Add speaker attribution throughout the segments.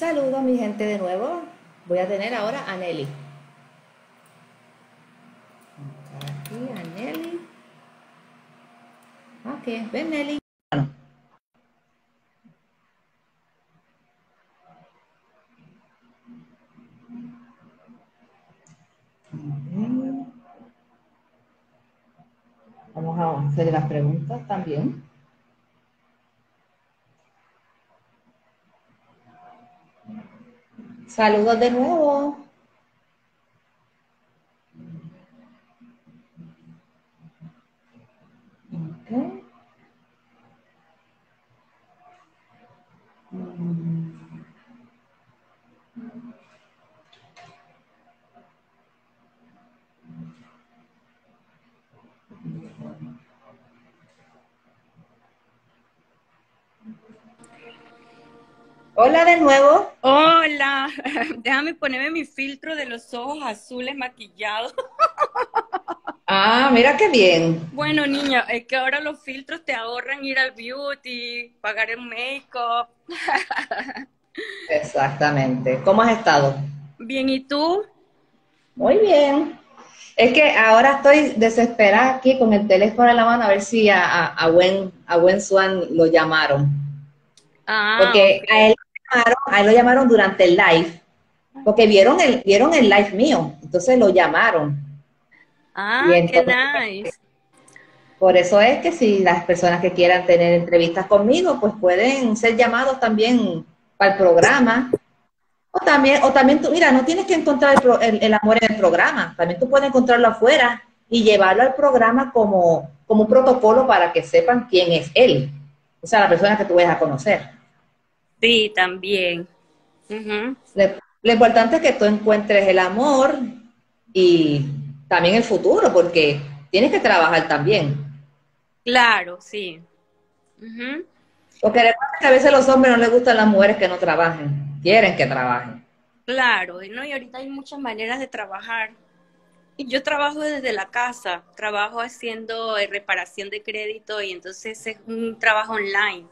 Speaker 1: saludo mi gente de nuevo. Voy a tener ahora a Nelly. Aquí a Nelly. Ok, ven Nelly. Vamos a hacer las preguntas también. Saludos de nuevo. Hola de nuevo.
Speaker 2: Hola, déjame ponerme mi filtro de los ojos azules maquillados.
Speaker 1: Ah, mira qué bien.
Speaker 2: Bueno, niña, es que ahora los filtros te ahorran ir al beauty, pagar el make-up.
Speaker 1: Exactamente. ¿Cómo has estado?
Speaker 2: Bien, ¿y tú?
Speaker 1: Muy bien. Es que ahora estoy desesperada aquí con el teléfono en la mano a ver si a, a, a Gwen, a Gwen Swan lo llamaron.
Speaker 2: Ah,
Speaker 1: Porque a él, llamaron, a él lo llamaron durante el live. Porque vieron el, vieron el live mío. Entonces lo llamaron.
Speaker 2: Ah, qué nice.
Speaker 1: Por eso es que si las personas que quieran tener entrevistas conmigo, pues pueden ser llamados también para el programa. O también, o también tú, mira, no tienes que encontrar el, pro- el- el amor en el programa. También tú puedes encontrarlo afuera y llevarlo al programa como, como un protocolo para que sepan quién es él. O sea, la persona que tú vayas a conocer.
Speaker 2: Sí, también.
Speaker 1: Lo importante es que tú encuentres el amor y también el futuro, porque tienes que trabajar también.
Speaker 2: Claro, sí.
Speaker 1: Porque recuerda que a veces los hombres no les gustan las mujeres que no trabajen, quieren que trabajen.
Speaker 2: Claro, y ¿no? Y ahorita hay muchas maneras de trabajar. Y yo trabajo desde la casa, trabajo haciendo eh, reparación de crédito y entonces es un trabajo online.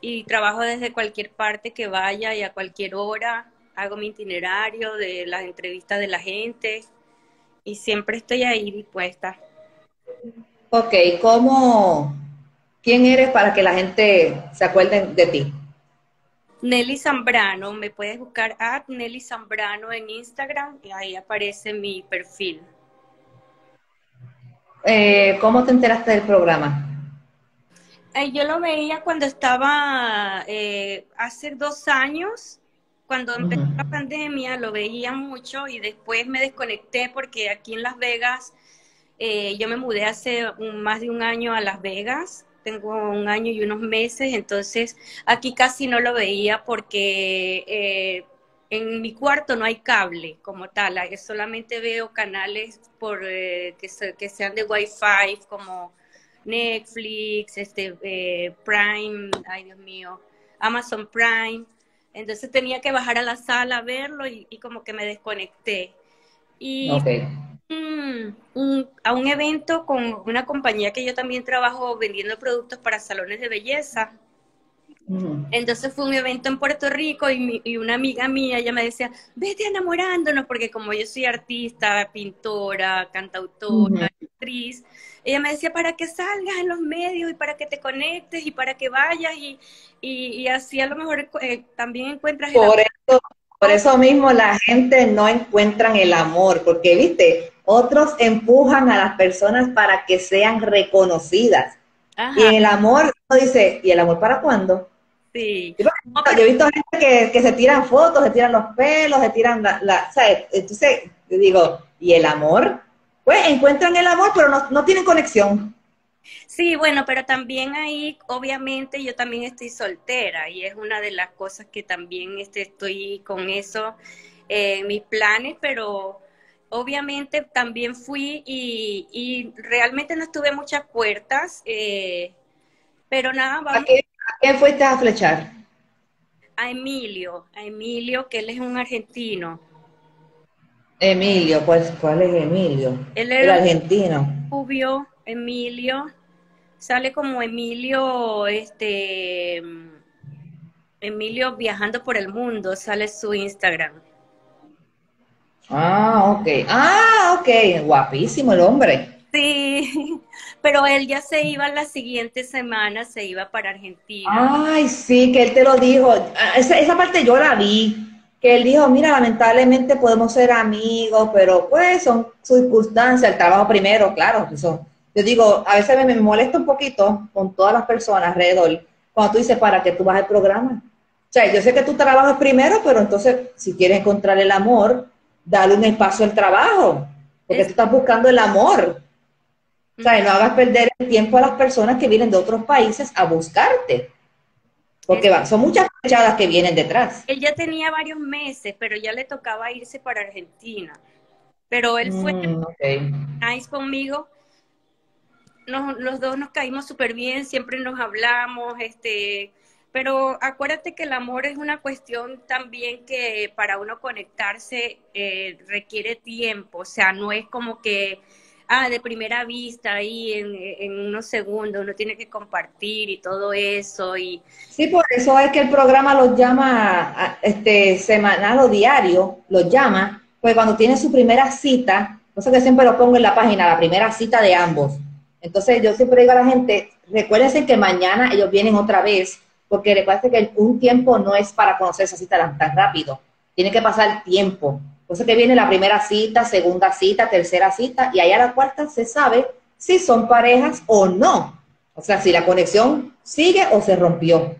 Speaker 2: Y trabajo desde cualquier parte que vaya y a cualquier hora. Hago mi itinerario de las entrevistas de la gente y siempre estoy ahí dispuesta.
Speaker 1: Ok, ¿cómo, quién eres para que la gente se acuerde de ti?
Speaker 2: Nelly Zambrano, me puedes buscar a Nelly Zambrano en Instagram y ahí aparece mi perfil.
Speaker 1: Eh, ¿Cómo te enteraste del programa?
Speaker 2: Eh, yo lo veía cuando estaba eh, hace dos años, cuando empezó la pandemia, lo veía mucho y después me desconecté porque aquí en Las Vegas, eh, yo me mudé hace un- más de un año a Las Vegas, tengo un año y unos meses, entonces aquí casi no lo veía porque eh, en mi cuarto no hay cable como tal, eh, solamente veo canales por, eh, que, se- que sean de Wi-Fi como Netflix, este, eh, Prime, ay Dios mío, Amazon Prime. Entonces tenía que bajar a la sala a verlo y, y como que me desconecté. Y un- a un evento con una compañía que yo también trabajo vendiendo productos para salones de belleza. Entonces fue un evento en Puerto Rico y, mi- y una amiga mía, ella me decía, vete enamorándonos, porque como yo soy artista, pintora, cantautora, actriz, ella me decía, para que salgas en los medios y para que te conectes y para que vayas y, y, y así a lo mejor eh, también encuentras el
Speaker 1: Por
Speaker 2: amor.
Speaker 1: eso, por eso mismo la gente no encuentran el amor, porque, viste, otros empujan a las personas para que sean reconocidas. Y en el amor, uno dice, ¿y el amor para cuándo?
Speaker 2: sí.
Speaker 1: Yo yo he visto gente que, que se tiran fotos, se tiran los pelos, se tiran la, la ¿sabes? Entonces, yo digo, ¿y el amor? Pues encuentran el amor, pero no, no tienen conexión.
Speaker 2: Sí, bueno, pero también ahí, obviamente, yo también estoy soltera y es una de las cosas que también este, estoy con eso eh, en mis planes, pero obviamente también fui y, y realmente no estuve muchas puertas, eh, pero nada,
Speaker 1: ¿A
Speaker 2: vamos
Speaker 1: quién, a quién fuiste a flechar?
Speaker 2: a Emilio, a Emilio, que él es un argentino.
Speaker 1: Emilio, pues, ¿cuál es Emilio?
Speaker 2: Él
Speaker 1: El
Speaker 2: era
Speaker 1: argentino.
Speaker 2: rubio, Emilio, sale como Emilio, este, Emilio viajando por el mundo, sale su Instagram.
Speaker 1: Ah, ok. Ah, ok. Guapísimo el hombre.
Speaker 2: Sí, pero él ya se iba la siguiente semana, se iba para Argentina.
Speaker 1: Ay, sí, que él te lo dijo. Ah, esa, esa parte yo la vi. Que él dijo, mira, lamentablemente podemos ser amigos, pero pues son circunstancias, el trabajo primero, claro. Eso. Yo digo, a veces me, me molesta un poquito con todas las personas alrededor cuando tú dices, ¿para que tú vas al programa? O sea, yo sé que tú trabajas primero, pero entonces, si quieres encontrar el amor, dale un espacio al trabajo, porque tú estás buscando el amor. O sea, no hagas perder el tiempo a las personas que vienen de otros países a buscarte. Porque van, son muchas que vienen detrás.
Speaker 2: Él ya tenía varios meses, pero ya le tocaba irse para Argentina. Pero él fue mm, nice conmigo los dos nos caímos súper bien, siempre nos hablamos, este, pero acuérdate que el amor es una cuestión también que para uno conectarse eh, requiere tiempo, o sea, no es como que, ah, de primera vista, ahí en, unos segundos, uno tiene que compartir y todo eso. Y...
Speaker 1: Sí, por eso es que el programa los llama este, semanal o diario, los llama, pues cuando tiene su primera cita, cosa que siempre lo pongo en la página, la primera cita de ambos entonces yo siempre digo a la gente, recuérdense que mañana ellos vienen otra vez, porque recuerden que un tiempo no es para conocerse así tan, tan rápido, tiene que pasar tiempo. Entonces que viene la primera cita, segunda cita, tercera cita, y allá a la cuarta se sabe si son parejas o no. O sea, si la conexión sigue o se rompió.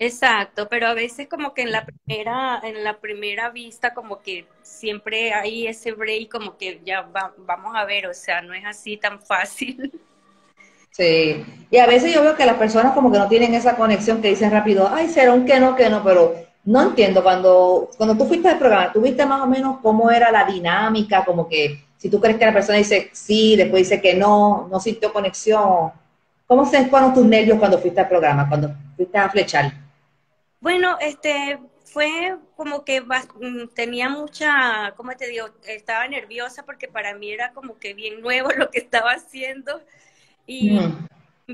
Speaker 2: Exacto, pero a veces como que en la primera, en la primera vista como que siempre hay ese break como que ya vamos a ver, o sea, no es así tan fácil.
Speaker 1: Sí, y a veces yo veo que las personas como que no tienen esa conexión que dicen rápido, ay, será un que no, que no, pero no entiendo, cuando, cuando tú fuiste al programa, ¿tú viste más o menos cómo era la dinámica? Como que si tú crees que la persona dice sí, después dice que no, no sintió conexión. ¿Cómo se fueron tus nervios cuando fuiste al programa, cuando fuiste a flechar?
Speaker 2: Bueno, este fue como que mm, tenía mucha, ¿cómo te digo? Estaba nerviosa porque para mí era como que bien nuevo lo que estaba haciendo. Y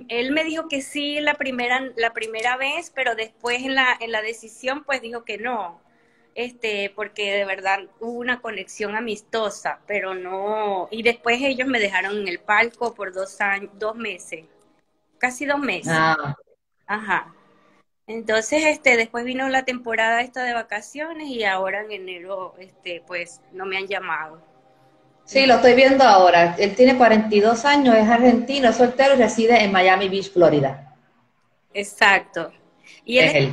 Speaker 2: él me dijo que sí la primera, la primera vez, pero después en la, en la decisión pues dijo que no. Este, porque de verdad hubo una conexión amistosa, pero no, y después ellos me dejaron en el palco por dos años, dos meses, casi dos meses. Ah. Ajá. Entonces, este, después vino la temporada esta de vacaciones y ahora en enero, este, pues, no me han llamado.
Speaker 1: Sí, lo estoy viendo ahora. Él tiene 42 años, es argentino, es soltero y reside en Miami Beach, Florida.
Speaker 2: Exacto. Y él es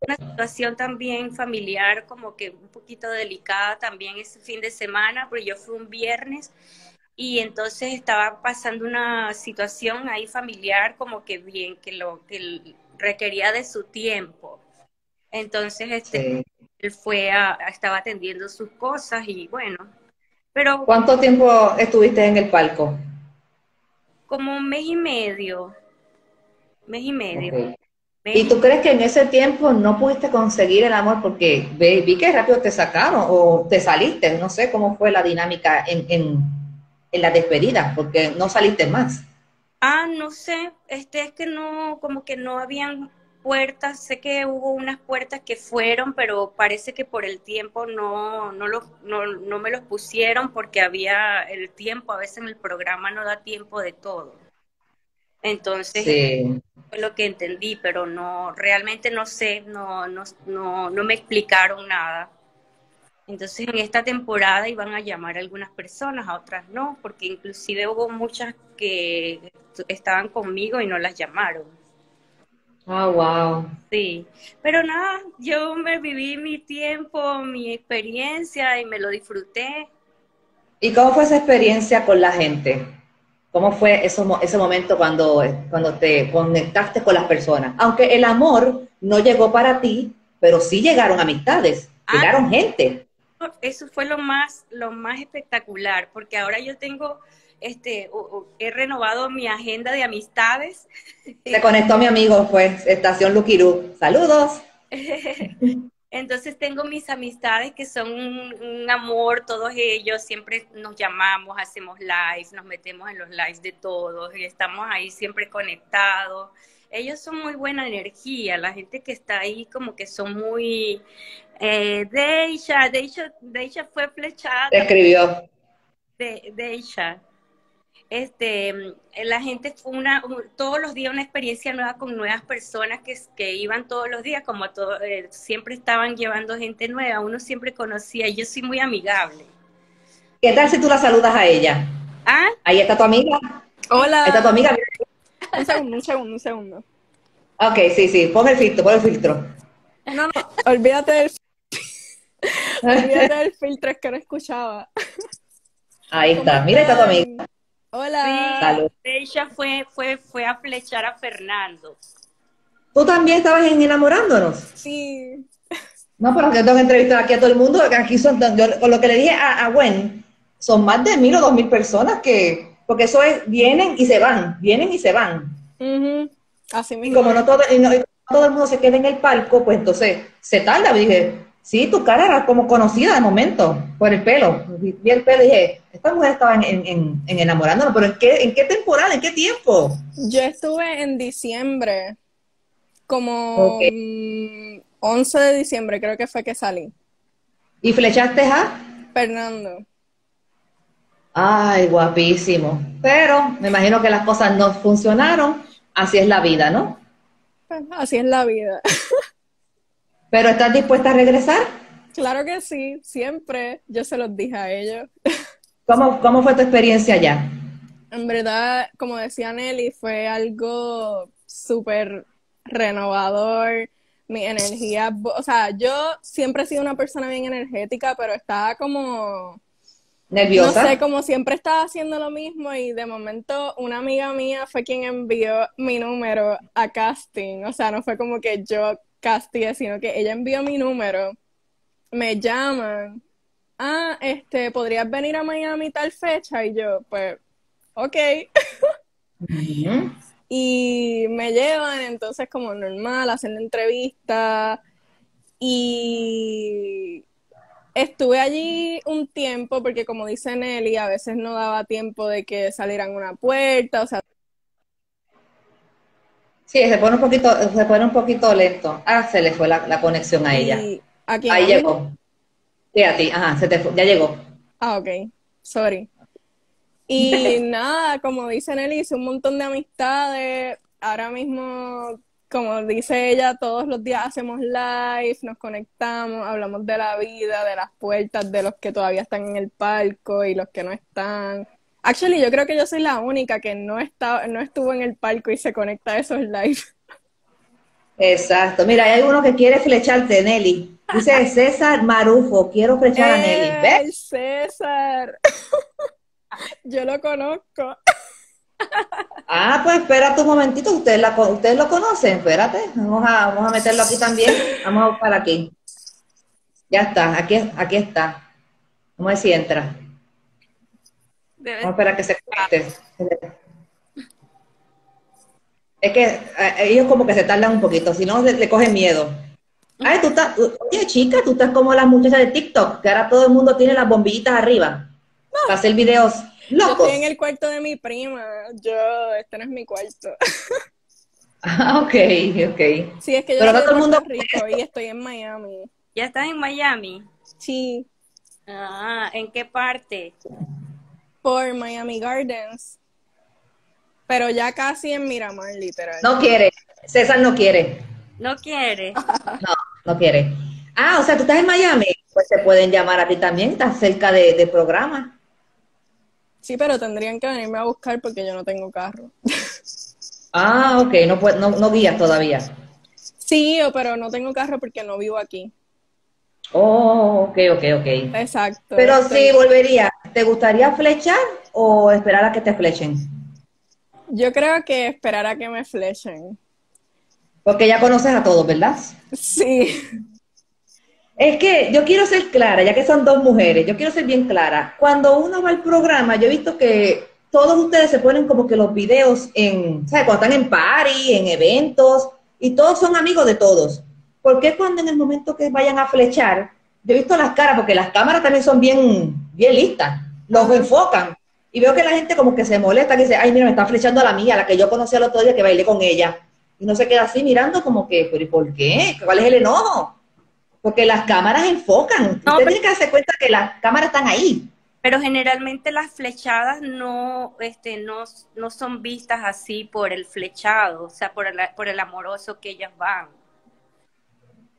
Speaker 2: una situación también familiar como que un poquito delicada también ese fin de semana, porque yo fui un viernes y entonces estaba pasando una situación ahí familiar como que bien, que lo que requería de su tiempo. Entonces, este, él fue a, estaba atendiendo sus cosas y bueno, pero...
Speaker 1: ¿Cuánto tiempo estuviste en el palco?
Speaker 2: Como un mes y medio, mes y medio.
Speaker 1: ¿Y tú crees que en ese tiempo no pudiste conseguir el amor porque vi que rápido te sacaron o te saliste? No sé cómo fue la dinámica en, en, en la despedida, porque no saliste más.
Speaker 2: Ah, no sé, este es que no, como que no habían puertas, sé que hubo unas puertas que fueron, pero parece que por el tiempo no, no, no, no me los pusieron porque había el tiempo, a veces en el programa no da tiempo de todo. Entonces, fue lo que entendí, pero no, realmente no sé, no, no, no, no me explicaron nada. Entonces en esta temporada iban a llamar a algunas personas, a otras no, porque inclusive hubo muchas que estaban conmigo y no las llamaron.
Speaker 1: Ah, wow.
Speaker 2: Sí, pero nada, yo me viví mi tiempo, mi experiencia y me lo disfruté.
Speaker 1: ¿Y cómo fue esa experiencia con la gente? ¿Cómo fue eso, ese momento cuando, cuando te conectaste con las personas? Aunque el amor no llegó para ti, pero sí llegaron amistades, ah, llegaron gente
Speaker 2: eso fue lo más, lo más espectacular, porque ahora yo tengo, este, he renovado mi agenda de amistades.
Speaker 1: Se conectó mi amigo, pues, Estación Luquirú. Saludos.
Speaker 2: Entonces tengo mis amistades que son un, amor, todos ellos, siempre nos llamamos, hacemos lives, nos metemos en los lives de todos y estamos ahí siempre conectados. ellos son muy buena energía, la gente que está ahí como que son muy... Eh, Deisha, Deisha, Deisha fue flechada.
Speaker 1: escribió.
Speaker 2: De, Deisha. Este, la gente fue una, todos los días una experiencia nueva con nuevas personas que, que iban todos los días, como todo, eh, siempre estaban llevando gente nueva, uno siempre conocía, yo soy muy amigable.
Speaker 1: ¿Qué tal si tú la saludas a ella?
Speaker 2: ¿Ah?
Speaker 1: Ahí está tu amiga.
Speaker 3: Hola.
Speaker 1: Ahí está tu amiga.
Speaker 3: Un segundo, un segundo, un segundo.
Speaker 1: Ok, sí, sí, pon el filtro, pon el filtro.
Speaker 3: No, no, olvídate del, olvídate del filtro, es que no escuchaba.
Speaker 1: Ahí está, mira, está tu amiga.
Speaker 3: Hola.
Speaker 2: Ella fue, fue, fue a flechar a Fernando.
Speaker 1: ¿Tú también estabas en enamorándonos?
Speaker 3: Sí.
Speaker 1: No, pero que tengo que entrevistar aquí a todo el mundo. Aquí son, con lo que le dije a, a Gwen, son más de mil o dos mil personas que, porque eso es, vienen y se van, vienen y se van.
Speaker 3: Así mismo.
Speaker 1: Y como no todo, todo el mundo se queda en el palco, pues entonces se tarda. Dije, sí, tu cara era como conocida de momento, por el pelo. Vi el pelo y dije, esta mujer estaba en, en, enamorándonos, pero ¿en qué, ¿en qué temporada, en qué tiempo?
Speaker 3: Yo estuve en diciembre, como 11 de diciembre creo que fue que salí.
Speaker 1: ¿Y flechaste a?
Speaker 3: Fernando.
Speaker 1: Ay, guapísimo. Pero me imagino que las cosas no funcionaron. Así es la vida, ¿no?
Speaker 3: Pues, así es la vida.
Speaker 1: ¿Pero estás dispuesta a regresar?
Speaker 3: Claro que sí, siempre. Yo se los dije a ellos.
Speaker 1: ¿Cómo, cómo fue tu experiencia allá?
Speaker 3: En verdad, como decía Nelly, fue algo súper renovador. Mi energía, o sea, yo siempre he sido una persona bien energética, pero estaba como
Speaker 1: nerviosa.
Speaker 3: No sé, como siempre estaba haciendo lo mismo y de momento una amiga mía fue quien envió mi número a casting. O sea, no fue como que yo castigué, sino que ella envió mi número, me llaman, ah, este, ¿podrías venir a Miami tal fecha? Y yo, pues, ok. Y me llevan, entonces como normal, hacen la entrevista y Estuve allí un tiempo porque como dice Nelly, a veces no daba tiempo de que salieran una puerta, o sea...
Speaker 1: Sí, se pone un poquito, se pone un poquito lento. Ah, se le fue la, conexión a ella. Ahí llegó. Sí, a ti, ajá, se te fue, ya llegó.
Speaker 3: Ah, ok, sorry. Y nada, como dice Nelly, hice un montón de amistades. Ahora mismo como dice ella, todos los días hacemos live, nos conectamos, hablamos de la vida, de las puertas, de los que todavía están en el palco y los que no están. Actually, yo creo que yo soy la única que no, está, no estuvo en el palco y se conecta a esos live.
Speaker 1: Exacto. Mira, hay uno que quiere flecharte, Nelly. Dice César Marufo, quiero flechar a Nelly. ¿Ves?
Speaker 3: César! yo lo conozco.
Speaker 1: Ah, pues espérate un momentito, ustedes, la, ustedes lo conocen, espérate, vamos a, vamos a meterlo aquí también, vamos a buscar aquí. Ya está, aquí, aquí está. Vamos a ver si entra. Vamos a esperar que se conecte. Es que eh, ellos como que se tardan un poquito, si no le, cogen miedo. Ay, tú estás, oye chica, tú estás como las muchachas de TikTok, que ahora todo el mundo tiene las bombillitas arriba para hacer videos
Speaker 3: yo estoy en el cuarto de mi prima. Yo, este no es mi cuarto.
Speaker 1: Ah, ok, ok.
Speaker 3: Sí, es que yo
Speaker 1: Pero
Speaker 3: estoy
Speaker 1: todo el mundo
Speaker 3: Rico y estoy en Miami.
Speaker 2: ¿Ya estás en Miami?
Speaker 3: Sí.
Speaker 2: Ah, ¿en qué parte?
Speaker 3: Por Miami Gardens. Pero ya casi en Miramar, literal.
Speaker 1: No quiere. César no quiere.
Speaker 2: No quiere.
Speaker 1: No, no quiere. Ah, o sea, tú estás en Miami. Pues te pueden llamar a ti también. Estás cerca de, de programa.
Speaker 3: Sí, pero tendrían que venirme a buscar porque yo no tengo carro.
Speaker 1: Ah, ok, no, no, no guías todavía.
Speaker 3: Sí, pero no tengo carro porque no vivo aquí.
Speaker 1: Oh, ok, ok, ok.
Speaker 3: Exacto.
Speaker 1: Pero sí, volvería. ¿Te gustaría flechar o esperar a que te flechen?
Speaker 3: Yo creo que esperar a que me flechen.
Speaker 1: Porque ya conoces a todos, ¿verdad?
Speaker 3: Sí.
Speaker 1: Es que yo quiero ser clara, ya que son dos mujeres, yo quiero ser bien clara. Cuando uno va al programa, yo he visto que todos ustedes se ponen como que los videos en, ¿sabes? Cuando están en party, en eventos, y todos son amigos de todos. ¿Por qué cuando en el momento que vayan a flechar, yo he visto las caras, porque las cámaras también son bien, bien listas, los enfocan, y veo que la gente como que se molesta, que dice, ay, mira, me está flechando a la mía, la que yo conocí el otro día que bailé con ella. Y uno se queda así mirando como que, pero ¿y por qué? ¿Cuál es el enojo? Porque las cámaras enfocan.
Speaker 2: No,
Speaker 1: Usted
Speaker 2: pero-
Speaker 1: tiene que darse cuenta que las cámaras están ahí.
Speaker 2: Pero generalmente las flechadas no, este, no, no son vistas así por el flechado, o sea, por el, por el amoroso que ellas van.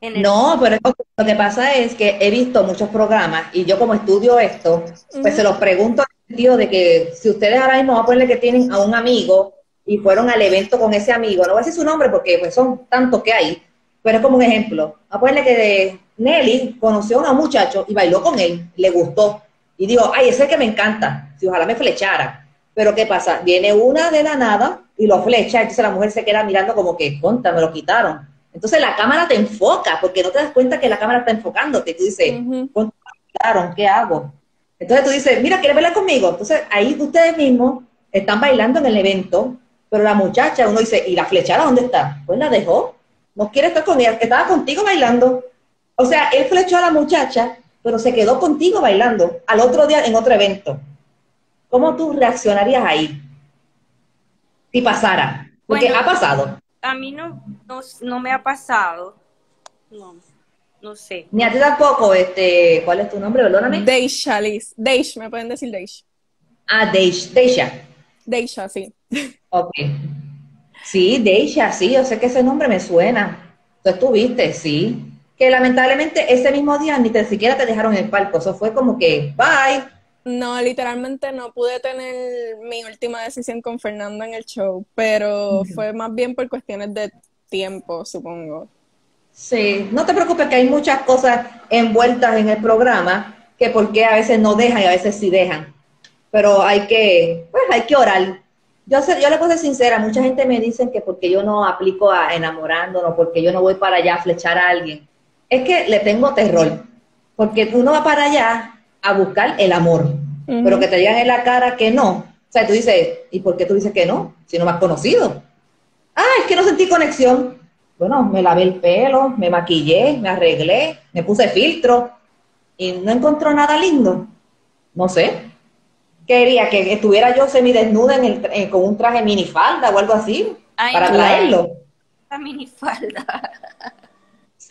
Speaker 1: No, pero lo que pasa es que he visto muchos programas y yo como estudio esto, pues se los pregunto en el sentido de que si ustedes ahora mismo van a ponerle que tienen a un amigo y fueron al evento con ese amigo, no voy a decir su nombre porque pues son tantos que hay, pero es como un ejemplo. A ponerle que de Nelly conoció a un muchacho y bailó con él, le gustó. Y digo, ay, ese es el que me encanta, si ojalá me flechara. Pero ¿qué pasa? Viene una de la nada y lo flecha, entonces la mujer se queda mirando como que, conta, me lo quitaron. Entonces la cámara te enfoca, porque no te das cuenta que la cámara está enfocándote. Y tú dices,
Speaker 3: Ujú.
Speaker 1: "Contra, me lo quitaron, ¿qué hago? Entonces tú dices, mira, ¿quieres bailar conmigo? Entonces ahí ustedes mismos están bailando en el evento, pero la muchacha, uno dice, ¿y la flechada dónde está? Pues la dejó, no quiere estar con ella, estaba contigo bailando. O sea, él flechó a la muchacha, pero se quedó contigo bailando al otro día en otro evento. ¿Cómo tú reaccionarías ahí? Si pasara. Porque
Speaker 2: Bueno.
Speaker 1: ha pasado.
Speaker 2: A mí no, no, no me ha pasado. No, no sé.
Speaker 1: Ni a ti tampoco, este, ¿cuál es tu nombre? Perdóname.
Speaker 3: Deisha, Liz. Deish, me pueden decir Deish.
Speaker 1: Ah, Deish- Deisha.
Speaker 3: Deisha, sí.
Speaker 1: Ok. Sí, Deisha, sí, yo sé que ese nombre me suena. Tú estuviste, sí. Que lamentablemente ese mismo día ni te siquiera te dejaron en el palco. Eso fue como que, bye.
Speaker 3: No, literalmente no pude tener mi última decisión con Fernando en el show, pero fue más bien por cuestiones de tiempo, supongo.
Speaker 1: Sí, no te preocupes que hay muchas cosas envueltas en el programa que porque a veces no dejan y a veces sí dejan. Pero hay que, pues hay que orar. Yo, sé, yo le puedo ser sincera, mucha gente me dice que porque yo no aplico a enamorándonos, porque yo no voy para allá a flechar a alguien. Es que le tengo terror, porque uno va para allá a buscar el amor, pero que te digan en la cara que no. O sea, tú dices, ¿y por qué tú dices que no? Si no me has conocido. Ah, es que no sentí conexión. Bueno, me lavé el pelo, me maquillé, me arreglé, me puse filtro y no encontró nada lindo. No sé. Quería que estuviera yo semidesnuda en el, eh, con un traje minifalda o algo así
Speaker 2: Ay,
Speaker 1: para traerlo.
Speaker 2: La minifalda.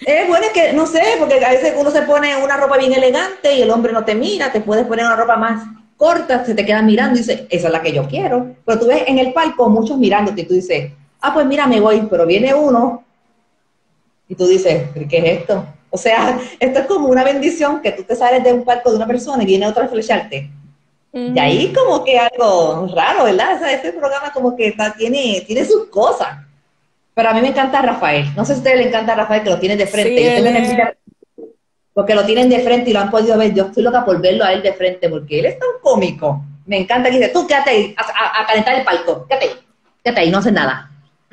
Speaker 1: Eh, bueno, es que no sé, porque a veces uno se pone una ropa bien elegante y el hombre no te mira, te puedes poner una ropa más corta, se te quedan mirando y dices, esa es la que yo quiero. Pero tú ves en el palco muchos mirándote y tú dices, ah, pues mira, me voy, pero viene uno y tú dices, ¿pero qué es esto? O sea, esto es como una bendición que tú te sales de un palco de una persona y viene otra a flecharte. Y ahí como que algo raro, ¿verdad? O sea, este programa como que está, tiene, tiene sus cosas. Pero a mí me encanta Rafael. No sé si a ustedes le encanta Rafael que lo tienen de frente.
Speaker 3: Sí, él es-
Speaker 1: porque lo tienen de frente y lo han podido ver. Yo estoy loca por verlo a él de frente porque él es tan cómico. Me encanta que dice, tú quédate ahí a, a- a calentar el palco. Quédate ahí. Quédate ahí, no haces nada.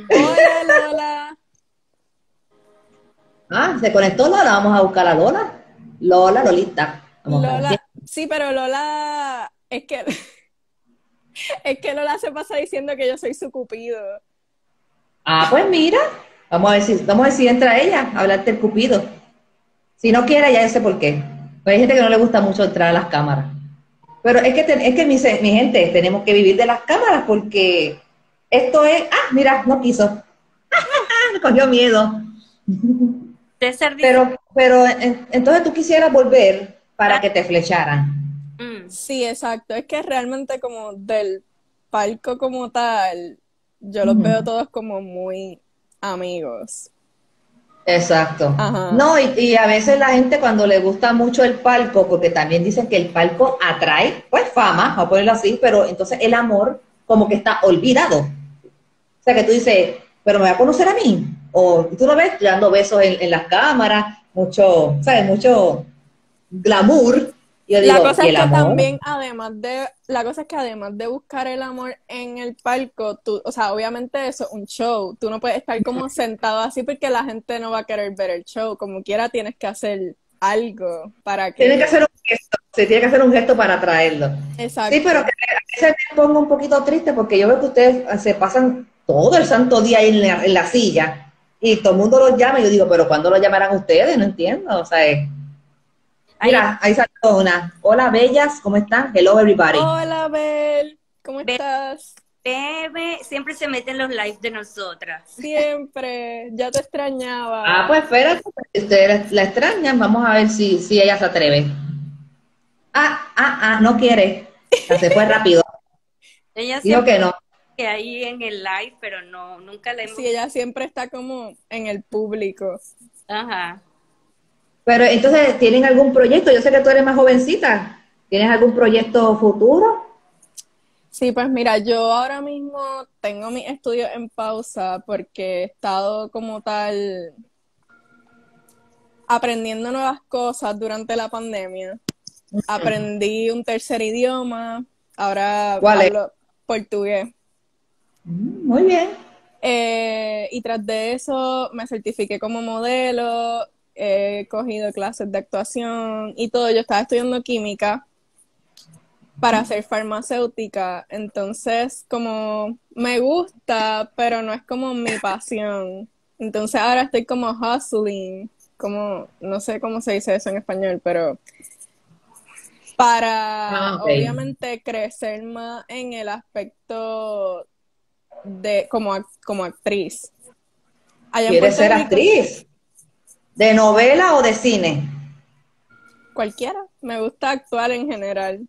Speaker 3: Hola, Lola.
Speaker 1: Ah, se conectó Lola. Vamos a buscar a Lola. Lola, Lolita. Vamos a.
Speaker 3: Lola, sí, pero Lola, es que, es que Lola se pasa diciendo que yo soy su cupido.
Speaker 1: Ah, pues mira, vamos a ver si, vamos a ver si entra ella a hablarte del cupido. Si no quiere, ya sé por qué. Pues hay gente que no le gusta mucho entrar a las cámaras. Pero es que, te- es que mi, gente, tenemos que vivir de las cámaras porque esto es, ah, mira, no quiso. Me cogió miedo.
Speaker 2: Dice,
Speaker 1: Pero, pero en- entonces tú quisieras volver para que te flecharan.
Speaker 2: mm,
Speaker 3: Sí, exacto. Es que realmente como del palco como tal, yo los
Speaker 1: Ujú.
Speaker 3: veo todos como muy amigos.
Speaker 1: Exacto.
Speaker 3: Ajá.
Speaker 1: No, y, y a veces la gente cuando le gusta mucho el palco, porque también dicen que el palco atrae, pues fama, a ponerlo así, pero entonces el amor como que está olvidado. O sea que tú dices, pero me va a conocer a mí. O tú lo ves dando besos en, en las cámaras, mucho, ¿sabes? Mucho glamour. Yo digo,
Speaker 3: La cosa
Speaker 1: ¿y
Speaker 3: es que
Speaker 1: amor?
Speaker 3: también, además de, la cosa es que además de buscar el amor en el palco, tú, o sea, obviamente eso es un show. Tú no puedes estar como sentado así porque la gente no va a querer ver el show. Como quiera tienes que hacer algo para que.
Speaker 1: Tiene que hacer un gesto, se tiene que hacer un gesto para atraerlo.
Speaker 3: Exacto.
Speaker 1: Sí, pero que a veces me pongo un poquito triste porque yo veo que ustedes se pasan todo el santo día ahí en la, en la silla y todo el mundo los llama y yo digo, pero ¿cuándo los llamarán ustedes? No entiendo, o sea, mira, ahí salió una. Hola, bellas, ¿cómo están? Hello, everybody.
Speaker 3: Hola, Bel, ¿cómo
Speaker 2: Bel-
Speaker 3: estás?
Speaker 2: Bebe siempre se mete en los lives de nosotras.
Speaker 3: Siempre, ya te extrañaba.
Speaker 1: Ah, pues espérate, si ustedes la extrañan, vamos a ver si, si ella se atreve. Ah, ah, ah, no quiere. Ya se fue rápido.
Speaker 2: Ella
Speaker 1: Dijo que no.
Speaker 2: que ahí en el live, pero no, nunca le hemos...
Speaker 3: Sí, ella siempre está como en el público.
Speaker 2: Ajá.
Speaker 1: Pero entonces, ¿tienen algún proyecto? Yo sé que tú eres más jovencita. ¿Tienes algún proyecto futuro?
Speaker 3: Sí, pues mira, yo ahora mismo tengo mis estudios en pausa porque he estado como tal aprendiendo nuevas cosas durante la pandemia. Aprendí un tercer idioma, ahora
Speaker 1: ¿Cuál es?
Speaker 3: hablo portugués.
Speaker 1: Mm, Muy bien.
Speaker 3: Eh, y tras de eso me certifiqué como modelo, he cogido clases de actuación y todo. Yo estaba estudiando química para ser farmacéutica, entonces como me gusta, pero no es como mi pasión. Entonces ahora estoy como hustling, como no sé cómo se dice eso en español, pero para
Speaker 1: Ah,
Speaker 3: obviamente crecer más en el aspecto de como, como actriz. Allá
Speaker 1: ¿Quieres ser
Speaker 3: Rico,
Speaker 1: actriz? ¿De novela o de cine?
Speaker 3: Cualquiera. Me gusta actuar en general.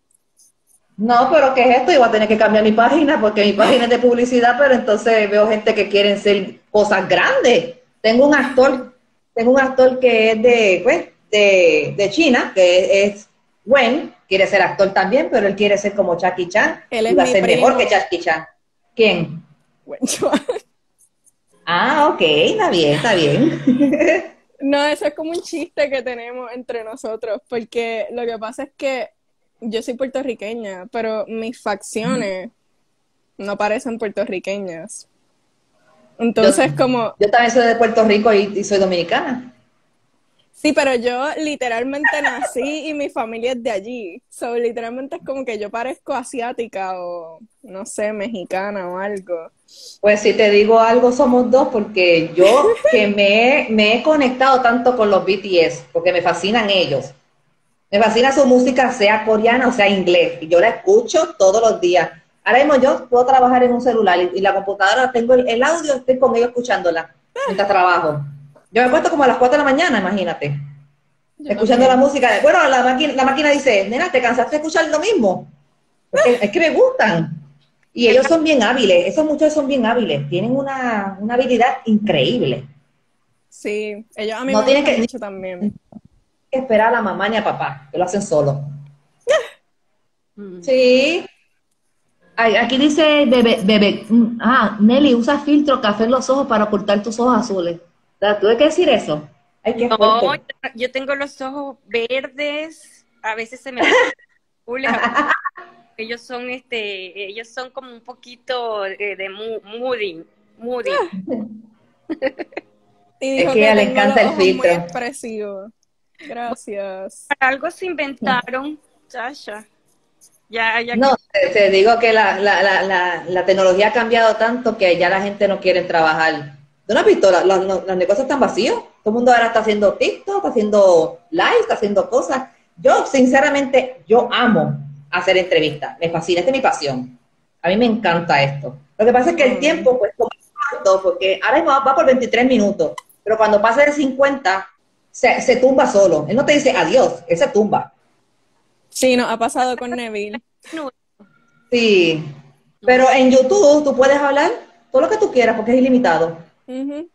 Speaker 1: No, pero ¿qué es esto? Yo voy a tener que cambiar mi página porque mi página es de publicidad, pero entonces veo gente que quieren ser cosas grandes. Tengo un actor, tengo un actor que es de, pues, de, de China, que es Wen, quiere ser actor también, pero él quiere ser como Jackie Chan.
Speaker 3: Él es
Speaker 1: va a mejor que Jackie Chan. ¿Quién?
Speaker 3: Bueno, yo-
Speaker 1: Ah, ok, está bien, está bien.
Speaker 3: No, eso es como un chiste que tenemos entre nosotros, porque lo que pasa es que yo soy puertorriqueña, pero mis facciones no parecen puertorriqueñas. Entonces,
Speaker 1: Yo-
Speaker 3: como,
Speaker 1: Yo también soy de Puerto Rico y, y soy dominicana.
Speaker 3: Sí, pero yo literalmente nací y mi familia es de allí. So, literalmente es como que yo parezco asiática o, no sé, mexicana o algo.
Speaker 1: Pues si te digo algo, somos dos, porque yo que me he, me he conectado tanto con los BTS, porque me fascinan ellos. Me fascina su música, sea coreana o sea inglés, y yo la escucho todos los días. Ahora mismo yo puedo trabajar en un celular y, y la computadora, tengo el, el audio, estoy con ellos escuchándola mientras trabajo. Yo me acuesto como a las 4 de la mañana, imagínate,
Speaker 3: Yo
Speaker 1: escuchando la música. Bueno, la máquina, la máquina dice, nena, ¿te cansaste de escuchar lo mismo? Porque es que me gustan. Y ellos son bien hábiles, esos muchachos son bien hábiles, tienen una, una habilidad increíble.
Speaker 3: Sí, ellos a mí
Speaker 1: No
Speaker 3: me
Speaker 1: tienen que-
Speaker 3: mucho también.
Speaker 1: que esperar a la mamá ni a papá, que lo hacen solo.
Speaker 2: Mm.
Speaker 1: Sí. Aquí dice bebé, bebé, mm, ah, Nelly, usa filtro café en los ojos para ocultar tus ojos azules. Sea, ¿Tuve que decir eso? Ay, qué
Speaker 2: No, yo, tengo los ojos verdes, a veces se me ellos son este, ellos son como un poquito de, de moody, moody.
Speaker 3: Y
Speaker 1: Es que ella le encanta el
Speaker 3: ojos muy
Speaker 1: filtro.
Speaker 3: expresivos. Gracias.
Speaker 2: Para algo se inventaron, Sasha. Ya, ya
Speaker 1: No, te, te digo que la, la, la, la, la tecnología ha cambiado tanto que ya la gente no quiere trabajar. ¿Tú no has visto? La- los, los- los negocios están vacíos. Todo el mundo ahora está haciendo TikTok, está haciendo live, está haciendo cosas. Yo, sinceramente, yo amo hacer entrevistas. Me fascina, esta es mi pasión. A mí me encanta esto. Lo que pasa es que el
Speaker 3: Mm.
Speaker 1: tiempo, pues, como es corto, porque ahora mismo va por 23 minutos, pero cuando pasa de 50, se, se tumba solo. Él no te dice adiós, él se tumba.
Speaker 3: Sí, nos ha pasado con Neville.
Speaker 1: Sí, pero en YouTube tú puedes hablar todo lo que tú quieras porque es ilimitado.
Speaker 3: Ujú.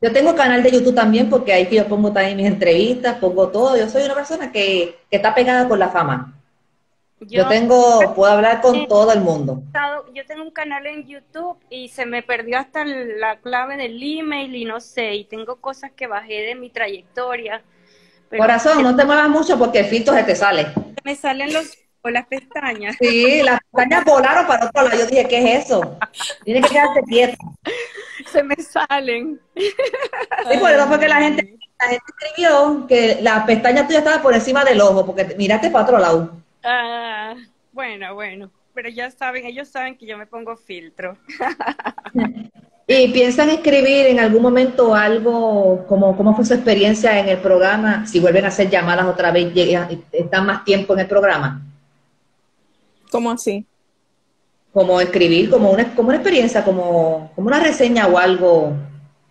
Speaker 1: Yo tengo canal de YouTube también porque ahí que yo pongo también mis entrevistas, pongo todo. Yo soy una persona que, que está pegada con la fama. Yo,
Speaker 2: yo,
Speaker 1: tengo, puedo hablar con todo el mundo.
Speaker 2: yo tengo un canal en YouTube y se me perdió hasta la clave del email y no sé, y tengo cosas que bajé de mi trayectoria. Pero
Speaker 1: Corazón, no te muevas mucho porque el filtro se te sale.
Speaker 2: me salen los o las pestañas.
Speaker 1: Sí, las pestañas volaron para otro lado. Yo dije, ¿qué es eso? Tienes que quedarte quieta.
Speaker 2: Se me salen.
Speaker 1: Sí, por eso fue que la gente, la gente escribió que la pestaña tuya estaba por encima del ojo porque miraste para otro lado.
Speaker 2: Ah, bueno, bueno. Pero ya saben, ellos saben que yo me pongo filtro.
Speaker 1: ¿Y piensan escribir en algún momento algo, como cómo fue su experiencia en el programa? Si vuelven a hacer llamadas otra vez, llegan- están más tiempo en el programa.
Speaker 3: ¿Cómo así?
Speaker 1: Como escribir, como una, como una experiencia, como, como una reseña o algo,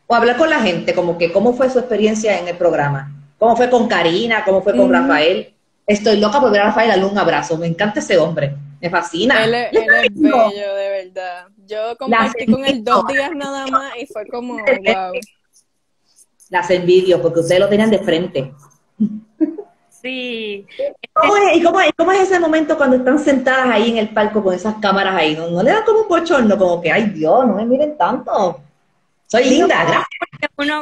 Speaker 1: o hablar con la gente, como que cómo fue su experiencia en el programa, cómo fue con Karina, cómo fue con Rafael. Estoy loca por ver a Rafael, darle un abrazo, me encanta ese hombre, me fascina.
Speaker 3: Él, es- él es bello, de verdad. Yo compartí con él dos días nada más y fue como, wow.
Speaker 1: Las envidio porque ustedes lo tenían de frente.
Speaker 2: Sí,
Speaker 1: ¿Cómo es, y cómo, es- cómo es ese momento cuando están sentadas ahí en el palco con esas cámaras ahí? ¿No, no le dan como un bochorno? Como que, ay Dios, no me miren tanto. Soy linda, gracias.
Speaker 2: uno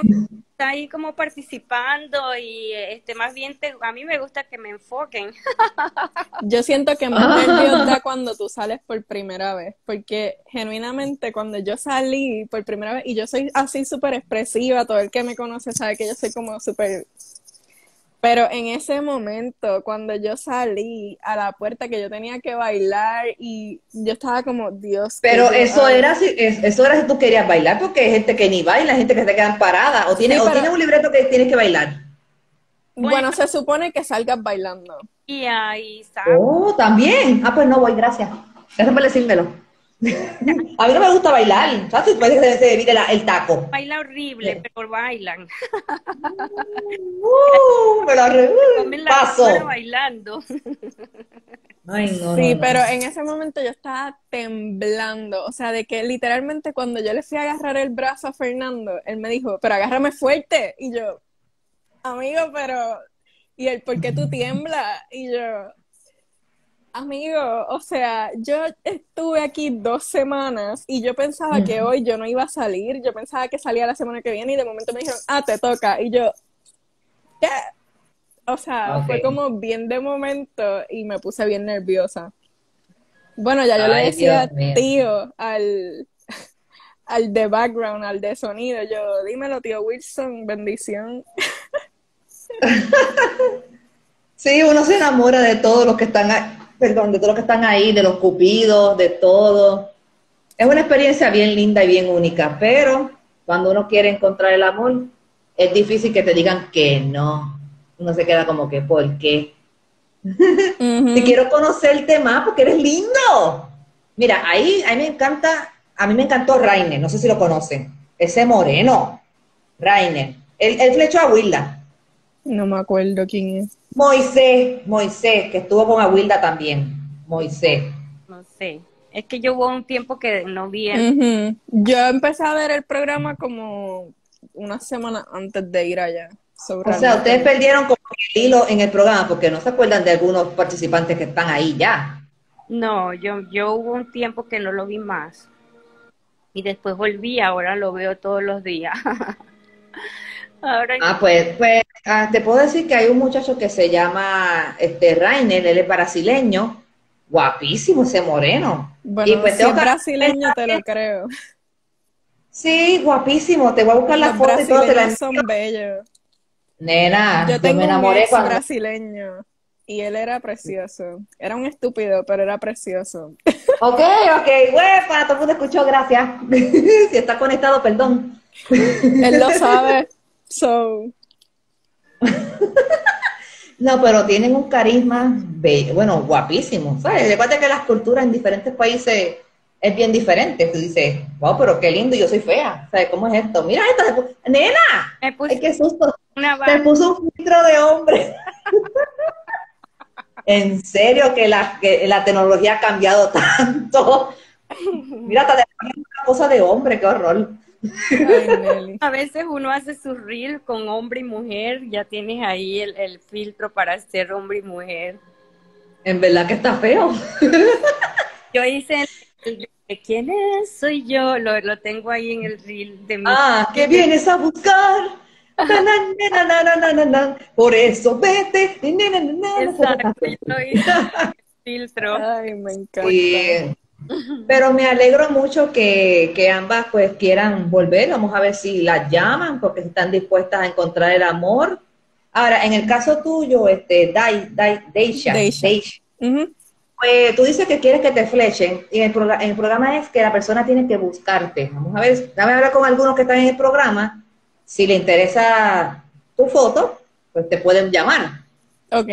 Speaker 2: está ahí como participando y este más bien te- a mí me gusta que me enfoquen.
Speaker 3: Yo siento que más nervios da cuando tú sales por primera vez, porque genuinamente cuando yo salí por primera vez, y yo soy así súper expresiva, todo el que me conoce sabe que yo soy como súper... Pero en ese momento, cuando yo salí a la puerta que yo tenía que bailar y yo estaba como, Dios.
Speaker 1: Pero
Speaker 3: yo
Speaker 1: eso era, si, es- eso era si tú querías bailar, porque hay gente que ni baila, gente que se quedan parada, o tiene,
Speaker 3: Sí,
Speaker 1: o
Speaker 3: pero-
Speaker 1: tiene un libreto que tienes que bailar.
Speaker 3: Bueno, se supone que salgas bailando.
Speaker 2: Y ahí ¿sabes?
Speaker 1: Oh, también. Ah, pues no voy, gracias. Gracias por decírmelo. A mí no me gusta bailar, ¿sabes? Parece que se me divide la- el taco.
Speaker 2: Baila horrible, pero bailan.
Speaker 1: Uh, me
Speaker 2: la
Speaker 1: paso.
Speaker 2: bailando.
Speaker 1: Ay, no,
Speaker 3: Sí,
Speaker 1: no, no.
Speaker 3: pero en ese momento yo estaba temblando, o sea, de que literalmente cuando yo le fui a agarrar el brazo a Fernando, él me dijo, pero agárrame fuerte, y yo, amigo, pero, y él, ¿por qué tú tiemblas? Y yo, amigo, o sea, yo estuve aquí dos semanas y yo pensaba que hoy yo no iba a salir, yo pensaba que salía la semana que viene y de momento me dijeron, ah, te toca, y yo, ¿qué? O sea, fue como bien de momento y me puse bien nerviosa. Bueno, ya yo le decía
Speaker 1: Dios mío.
Speaker 3: tío al, al de background, al de sonido, yo, dímelo, tío Wilson, bendición.
Speaker 1: Sí, uno se enamora de todos los que están, ahí, perdón, de todos los que están ahí, de los cupidos, de todo. Es una experiencia bien linda y bien única, pero cuando uno quiere encontrar el amor, es difícil que te digan que no. Uno se queda como que, ¿por qué?
Speaker 3: Ujú.
Speaker 1: Te quiero conocerte más porque eres lindo. Mira, ahí, a mí me encanta, a mí me encantó Rainer, no sé si lo conocen, ese moreno, Rainer. Él, él flechó a Wilda.
Speaker 3: No me acuerdo quién es.
Speaker 1: Moisés, Moisés, que estuvo con Awilda también. Moisés.
Speaker 2: No sé. Es que yo hubo un tiempo que no vi el-.
Speaker 3: Yo empecé a ver el programa como una semana antes de ir allá.
Speaker 1: O sea, ustedes perdieron como el hilo en el programa porque no se acuerdan de algunos participantes que están ahí ya.
Speaker 2: No, yo, yo hubo un tiempo que no lo vi más. Y después volví, ahora lo veo todos los días. ahora
Speaker 1: Ah, pues, pues ah, te puedo decir que hay un muchacho que se llama este Rainer, él es brasileño, guapísimo ese moreno.
Speaker 3: Bueno,
Speaker 1: y pues
Speaker 3: si es brasileño te lo creo.
Speaker 1: Sí, guapísimo, te voy a buscar la
Speaker 3: Los
Speaker 1: foto y todo, te la
Speaker 3: son bellos.
Speaker 1: Nena,
Speaker 3: Yo
Speaker 1: yo,
Speaker 3: tengo
Speaker 1: me
Speaker 3: un
Speaker 1: enamoré
Speaker 3: ex
Speaker 1: cuando...
Speaker 3: brasileño y él era precioso. Era un estúpido, pero era precioso.
Speaker 1: Ok, ok, güey, para todo el mundo escuchó, gracias. si está conectado, perdón.
Speaker 3: Él lo sabe. So,
Speaker 1: No, pero tienen un carisma bello, bueno, guapísimo, ¿sabes? Recuerda que las culturas en diferentes países es bien diferente. Tú dices, wow, pero qué lindo, yo soy fea. ¿Sabes cómo es esto? Mira esto, se nena,
Speaker 2: me puse
Speaker 1: ay, qué susto. Se puso un filtro de hombre. en serio que la, que la tecnología ha cambiado tanto. Mira, de una cosa de hombre, qué horror.
Speaker 3: Ay.
Speaker 2: A veces uno hace su reel con hombre y mujer, ya tienes ahí el, el filtro para ser hombre y mujer.
Speaker 1: En verdad que está feo.
Speaker 2: Yo hice el quién es, soy yo, lo, lo tengo ahí en el reel de mi
Speaker 1: Ah, ¿qué vienes a buscar? Na, na, na, na, na, na, na, na. Por eso vete. Na, na, na, na, na.
Speaker 2: Exacto, yo lo hice el filtro.
Speaker 3: Ay, me encanta.
Speaker 1: Sí. Pero me alegro mucho que, que ambas pues quieran volver. Vamos a ver si las llaman porque están dispuestas a encontrar el amor. Ahora, en el caso tuyo, este, Dai, Dai, Deisha,
Speaker 3: Deisha.
Speaker 1: Deisha, pues tú dices que quieres que te flechen y el, el programa es que la persona tiene que buscarte. Vamos a ver, dame hablar con algunos que están en el programa. Si le interesa tu foto, pues te pueden llamar
Speaker 3: Ok.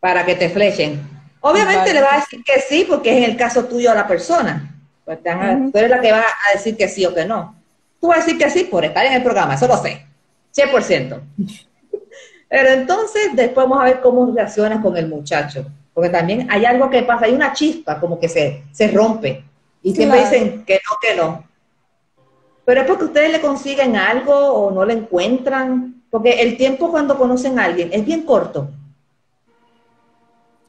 Speaker 1: para que te flechen. Obviamente le vas a decir que sí, porque es en el caso tuyo a la persona. Pues. Tú eres la que va a decir que sí o que no. Tú vas a decir que sí por estar en el programa, eso lo sé. 100%. Pero entonces después vamos a ver cómo reaccionas con el muchacho. Porque también hay algo que pasa, hay una chispa como que se, se rompe. Y siempre
Speaker 3: Claro.
Speaker 1: dicen que no, que no. Pero es porque ustedes le consiguen algo o no le encuentran. Porque el tiempo cuando conocen a alguien es bien corto.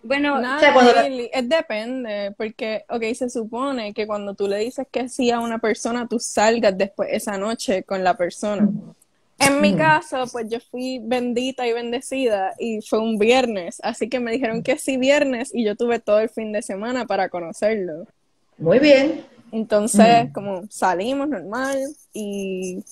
Speaker 2: Bueno,
Speaker 3: Nada,
Speaker 1: o sea, cuando la-
Speaker 3: really, es depende, porque, ok, se supone que cuando tú le dices que sí a una persona, tú salgas después esa noche con la persona. En mi caso, pues yo fui bendita y bendecida y fue un viernes, así que me dijeron que sí viernes y yo tuve todo el fin de semana para conocerlo.
Speaker 1: Muy bien.
Speaker 3: Entonces,
Speaker 1: Mm.
Speaker 3: como salimos normal y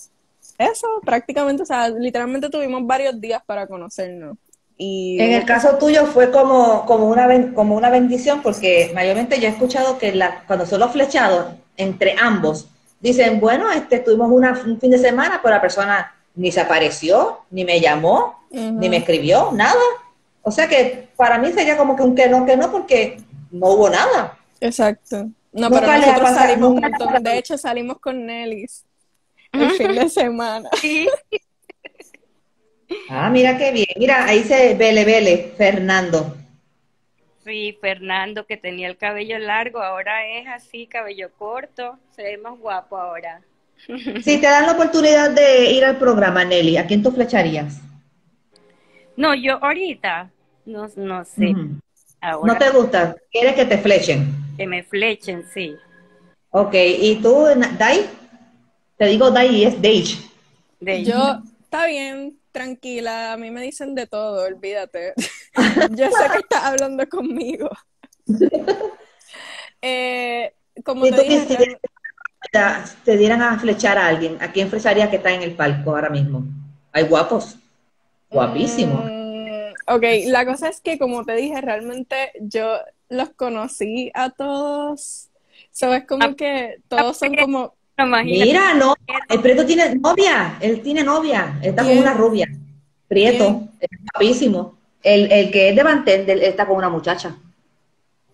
Speaker 3: eso prácticamente, o sea, literalmente tuvimos varios días para conocernos. Y
Speaker 1: En el caso tuyo fue como, como, una, como una bendición, porque mayormente yo he escuchado que la, cuando son los flechados entre ambos, dicen, bueno, este, tuvimos una, un fin de semana, pero la persona ni se apareció, ni me llamó, ni me escribió, nada. O sea que para mí sería como que un que no, que no, porque no hubo nada.
Speaker 3: Exacto. No,
Speaker 1: Nunca
Speaker 3: pero nosotros salimos un montón. De hecho, salimos con Nelly's el fin de semana.
Speaker 2: sí,
Speaker 1: Ah, mira qué bien. Mira, ahí se vele, vele, Fernando.
Speaker 2: sí, Fernando que tenía el cabello largo, ahora es así, cabello corto, se ve más guapo ahora.
Speaker 1: Si te dan la oportunidad de ir al programa, Nelly, ¿a quién tú flecharías?
Speaker 2: No, yo ahorita, no, no sé, ahora
Speaker 1: ¿No te gusta? ¿Quieres que te flechen?
Speaker 2: que me flechen, sí.
Speaker 1: Ok, ¿y tú, Dai? Te digo Dai y es Dage.
Speaker 3: Yo, está bien, tranquila, a mí me dicen de todo, olvídate. Yo sé que estás hablando conmigo. Eh, como te
Speaker 1: tú
Speaker 3: dije,
Speaker 1: te- te dieran a flechar a alguien, ¿a quién flecharías que está en el palco ahora mismo? Hay guapos, guapísimos.
Speaker 3: Mm, ok, la cosa es que como te dije, realmente yo los conocí a todos. Sabes como
Speaker 2: Ah,
Speaker 3: que todos son como
Speaker 2: No, imagínate,
Speaker 1: Mira, no, el Prieto tiene novia, él tiene novia, está con una rubia. Prieto, es guapísimo. El, el que es de Bantender, está con una muchacha.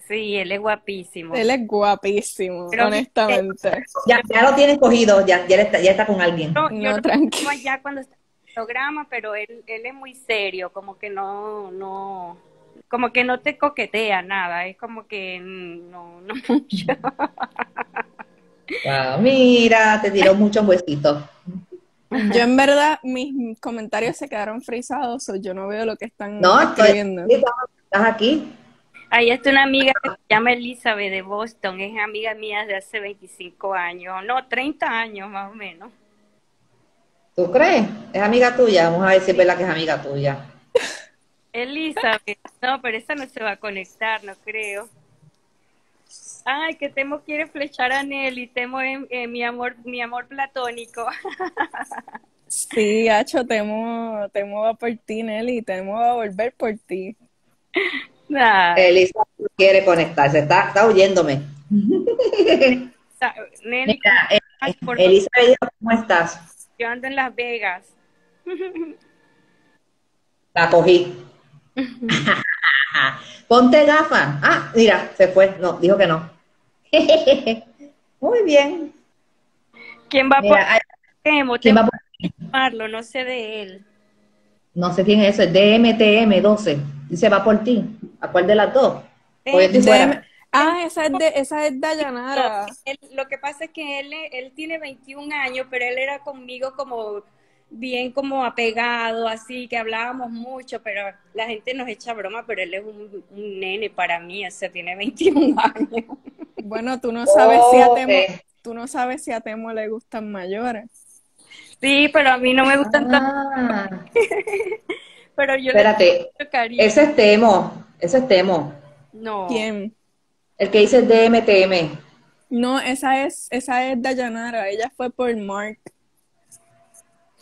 Speaker 2: sí, él es guapísimo.
Speaker 3: Él es guapísimo,
Speaker 2: Pero,
Speaker 3: honestamente.
Speaker 1: Ya, ya lo tiene escogido, ya, ya, está, ya está con alguien.
Speaker 2: No, yo
Speaker 3: No,
Speaker 2: lo
Speaker 3: tranqui-
Speaker 2: veo allá cuando está en el programa, pero él, él es muy serio, como que no, no, como que no te coquetea nada, es como que no, no mucho.
Speaker 1: Wow, mira, te tiró muchos huesitos.
Speaker 3: Yo en verdad, mis comentarios se quedaron frisados, o yo no veo lo que están
Speaker 1: No,
Speaker 3: escribiendo.
Speaker 1: estás aquí.
Speaker 2: Ahí está una amiga que se llama Elizabeth de Boston, es amiga mía de hace 25 años, no, 30 años más o menos.
Speaker 1: ¿Tú crees? Es amiga tuya. Vamos a ver si es verdad que es amiga tuya.
Speaker 2: Elizabeth, no, pero esa no se va a conectar, no creo. Ay, que Temo quiere flechar a Nelly, Temo es eh, mi amor, mi amor platónico.
Speaker 3: Sí, Hacho, temo, temo va por ti, Nelly, temo va a volver por ti.
Speaker 2: Nah,
Speaker 1: Elisa quiere conectarse, está, está oyéndome.
Speaker 2: sa- Nelly,
Speaker 1: Mira, eh,
Speaker 2: por
Speaker 1: Elisa, ¿cómo estás?
Speaker 2: yo ando en Las Vegas.
Speaker 1: La cogí. Ponte gafas. Ah, mira, se fue. No, dijo que no. Muy bien.
Speaker 2: ¿Quién va por
Speaker 1: Mira,
Speaker 2: Temo?
Speaker 1: ¿quién va por-
Speaker 2: no sé de él.
Speaker 1: No sé quién es eso, es DMTM12. Dice, va por ti. ¿A cuál de las dos? Fuera.
Speaker 3: Dem- Ah, esa es de, esa es Dayanara.
Speaker 2: No, él- lo que pasa es que él, él tiene 21 años, pero él era conmigo como bien como apegado, así que hablábamos mucho, pero la gente nos echa broma, pero él es un, un nene para mí, o sea, tiene 21 años.
Speaker 3: Bueno, tú no sabes si a Temo,
Speaker 1: Ok.
Speaker 3: tú no sabes si a Temo le gustan mayores.
Speaker 2: Sí, pero a mí no me gustan tanto,
Speaker 1: Ah,
Speaker 2: pero yo le
Speaker 1: espérate,
Speaker 2: cariño.
Speaker 1: ese es Temo. Ese es Temo.
Speaker 2: No.
Speaker 3: ¿Quién?
Speaker 1: El que dice DMTM.
Speaker 3: No, esa es, esa es Dayanara, ella fue por Mark.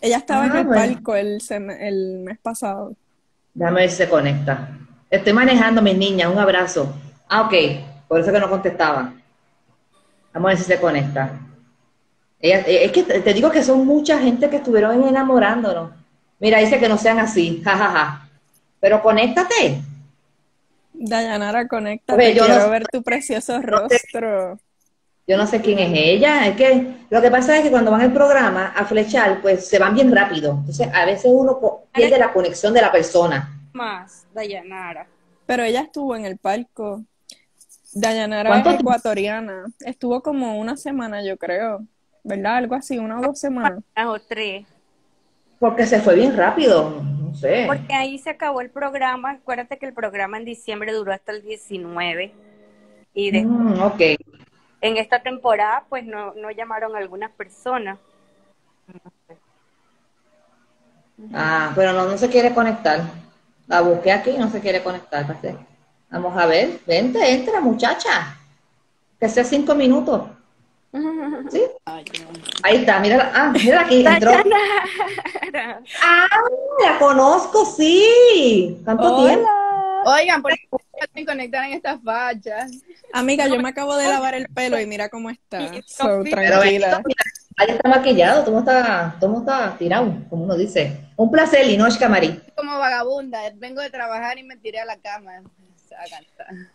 Speaker 3: Ella estaba en
Speaker 1: Ah,
Speaker 3: el
Speaker 1: bueno.
Speaker 3: palco el, el mes pasado.
Speaker 1: Déjame ver si se conecta. Estoy manejando, mis niñas. Un abrazo. Ah, ok. Por eso que no contestaba. Vamos a ver si se conecta. Ella- eh, es que te digo que son mucha gente que estuvieron enamorándonos. Mira, dice que no sean así. Ja, ja, ja. Pero conéctate.
Speaker 3: Dayanara, conecta.
Speaker 1: Oye, yo
Speaker 3: Quiero
Speaker 1: no-
Speaker 3: ver tu precioso
Speaker 1: no
Speaker 3: rostro.
Speaker 1: Yo no sé quién es ella, es que lo que pasa es que cuando van al programa a flechar, pues se van bien rápido. Entonces, a veces uno pierde la conexión de la persona.
Speaker 2: Más, Dayanara.
Speaker 3: Pero ella estuvo en el palco. Dayanara
Speaker 1: ¿Cuánto
Speaker 3: es ecuatoriana. Estuvo como una semana, yo creo. ¿Verdad? Algo así, una o dos semanas.
Speaker 2: O tres.
Speaker 1: Porque se fue bien rápido, no sé.
Speaker 2: Porque ahí se acabó el programa. Acuérdate que el programa en diciembre duró hasta el 19. Y de-
Speaker 1: Mm, ok.
Speaker 2: En esta temporada, pues no, no llamaron a algunas personas.
Speaker 1: Ah, pero no, no se quiere conectar. La busqué aquí y no se quiere conectar. Vamos a ver. Vente, entra, muchacha. Que sea cinco minutos. ¿Sí? Ahí está, mira. Ah, mira aquí, entró. Ah, la conozco, sí. ¿Cuánto tiempo?
Speaker 3: Hola.
Speaker 4: Oigan, ¿por me conectar en estas fachas?
Speaker 3: Amiga, yo me acabo de lavar el pelo y mira cómo está. So, tranquila.
Speaker 1: ahí está maquillado, todo está, todo está tirado, como uno dice. Un placer, Linosh Camari.
Speaker 4: Como vagabunda, vengo de trabajar y me tiré a la cama a cantar.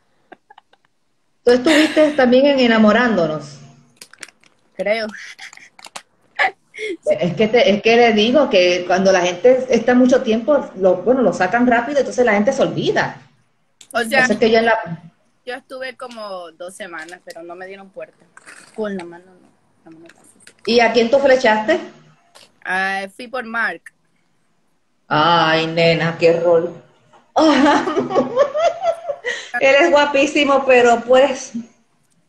Speaker 1: Tú estuviste también en Enamorándonos.
Speaker 4: Creo.
Speaker 1: Es que, te, es que le digo que cuando la gente está mucho tiempo, lo, bueno, lo sacan rápido, entonces la gente se olvida.
Speaker 4: O sea,
Speaker 1: que yo en la...
Speaker 4: yo estuve como dos semanas, pero no me dieron puerta. Con la mano no. La mano.
Speaker 1: ¿Y a quién tú flechaste?
Speaker 4: Fui por Mark.
Speaker 1: Ay, nena, qué rol. Él es guapísimo, pero pues...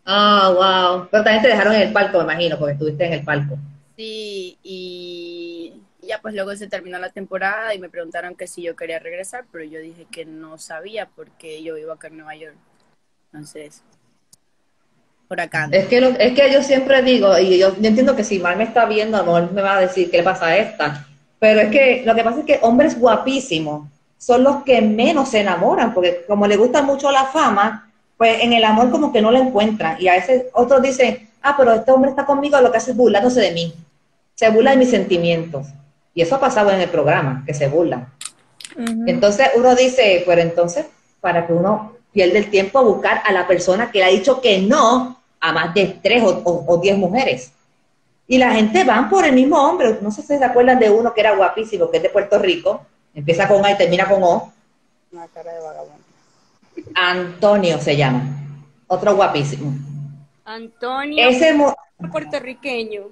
Speaker 1: Ah, wow. Pero también te dejaron en el palco, me imagino, porque estuviste en el palco.
Speaker 4: Sí, y ya pues luego se terminó la temporada y me preguntaron que si yo quería regresar, pero yo dije que no sabía porque yo vivo acá en Nueva York. Entonces, por acá.
Speaker 1: Es que, lo- es que yo siempre digo, y yo, entiendo que si mal me está viendo, mejor me va a decir qué le pasa esta, pero es que lo que pasa es que hombres guapísimos son los que menos se enamoran, porque como les gusta mucho la fama, pues en el amor como que no lo encuentran. Y a veces otros dicen, ah, pero este hombre está conmigo, lo que hace es burlándose de mí, se burla de mis sentimientos. Y eso ha pasado en el programa, que se burlan. Entonces uno dice, pero entonces, para que uno pierda el tiempo a buscar a la persona que le ha dicho que no a más de tres o, o- o diez mujeres. Y la gente van por el mismo hombre. No sé si se acuerdan de uno que era guapísimo, que es de Puerto Rico. Empieza con A y termina con O.
Speaker 4: Una cara de vagabundo.
Speaker 1: Antonio se llama. Otro guapísimo.
Speaker 2: Antonio,
Speaker 1: Ese, mo-
Speaker 2: puertorriqueño.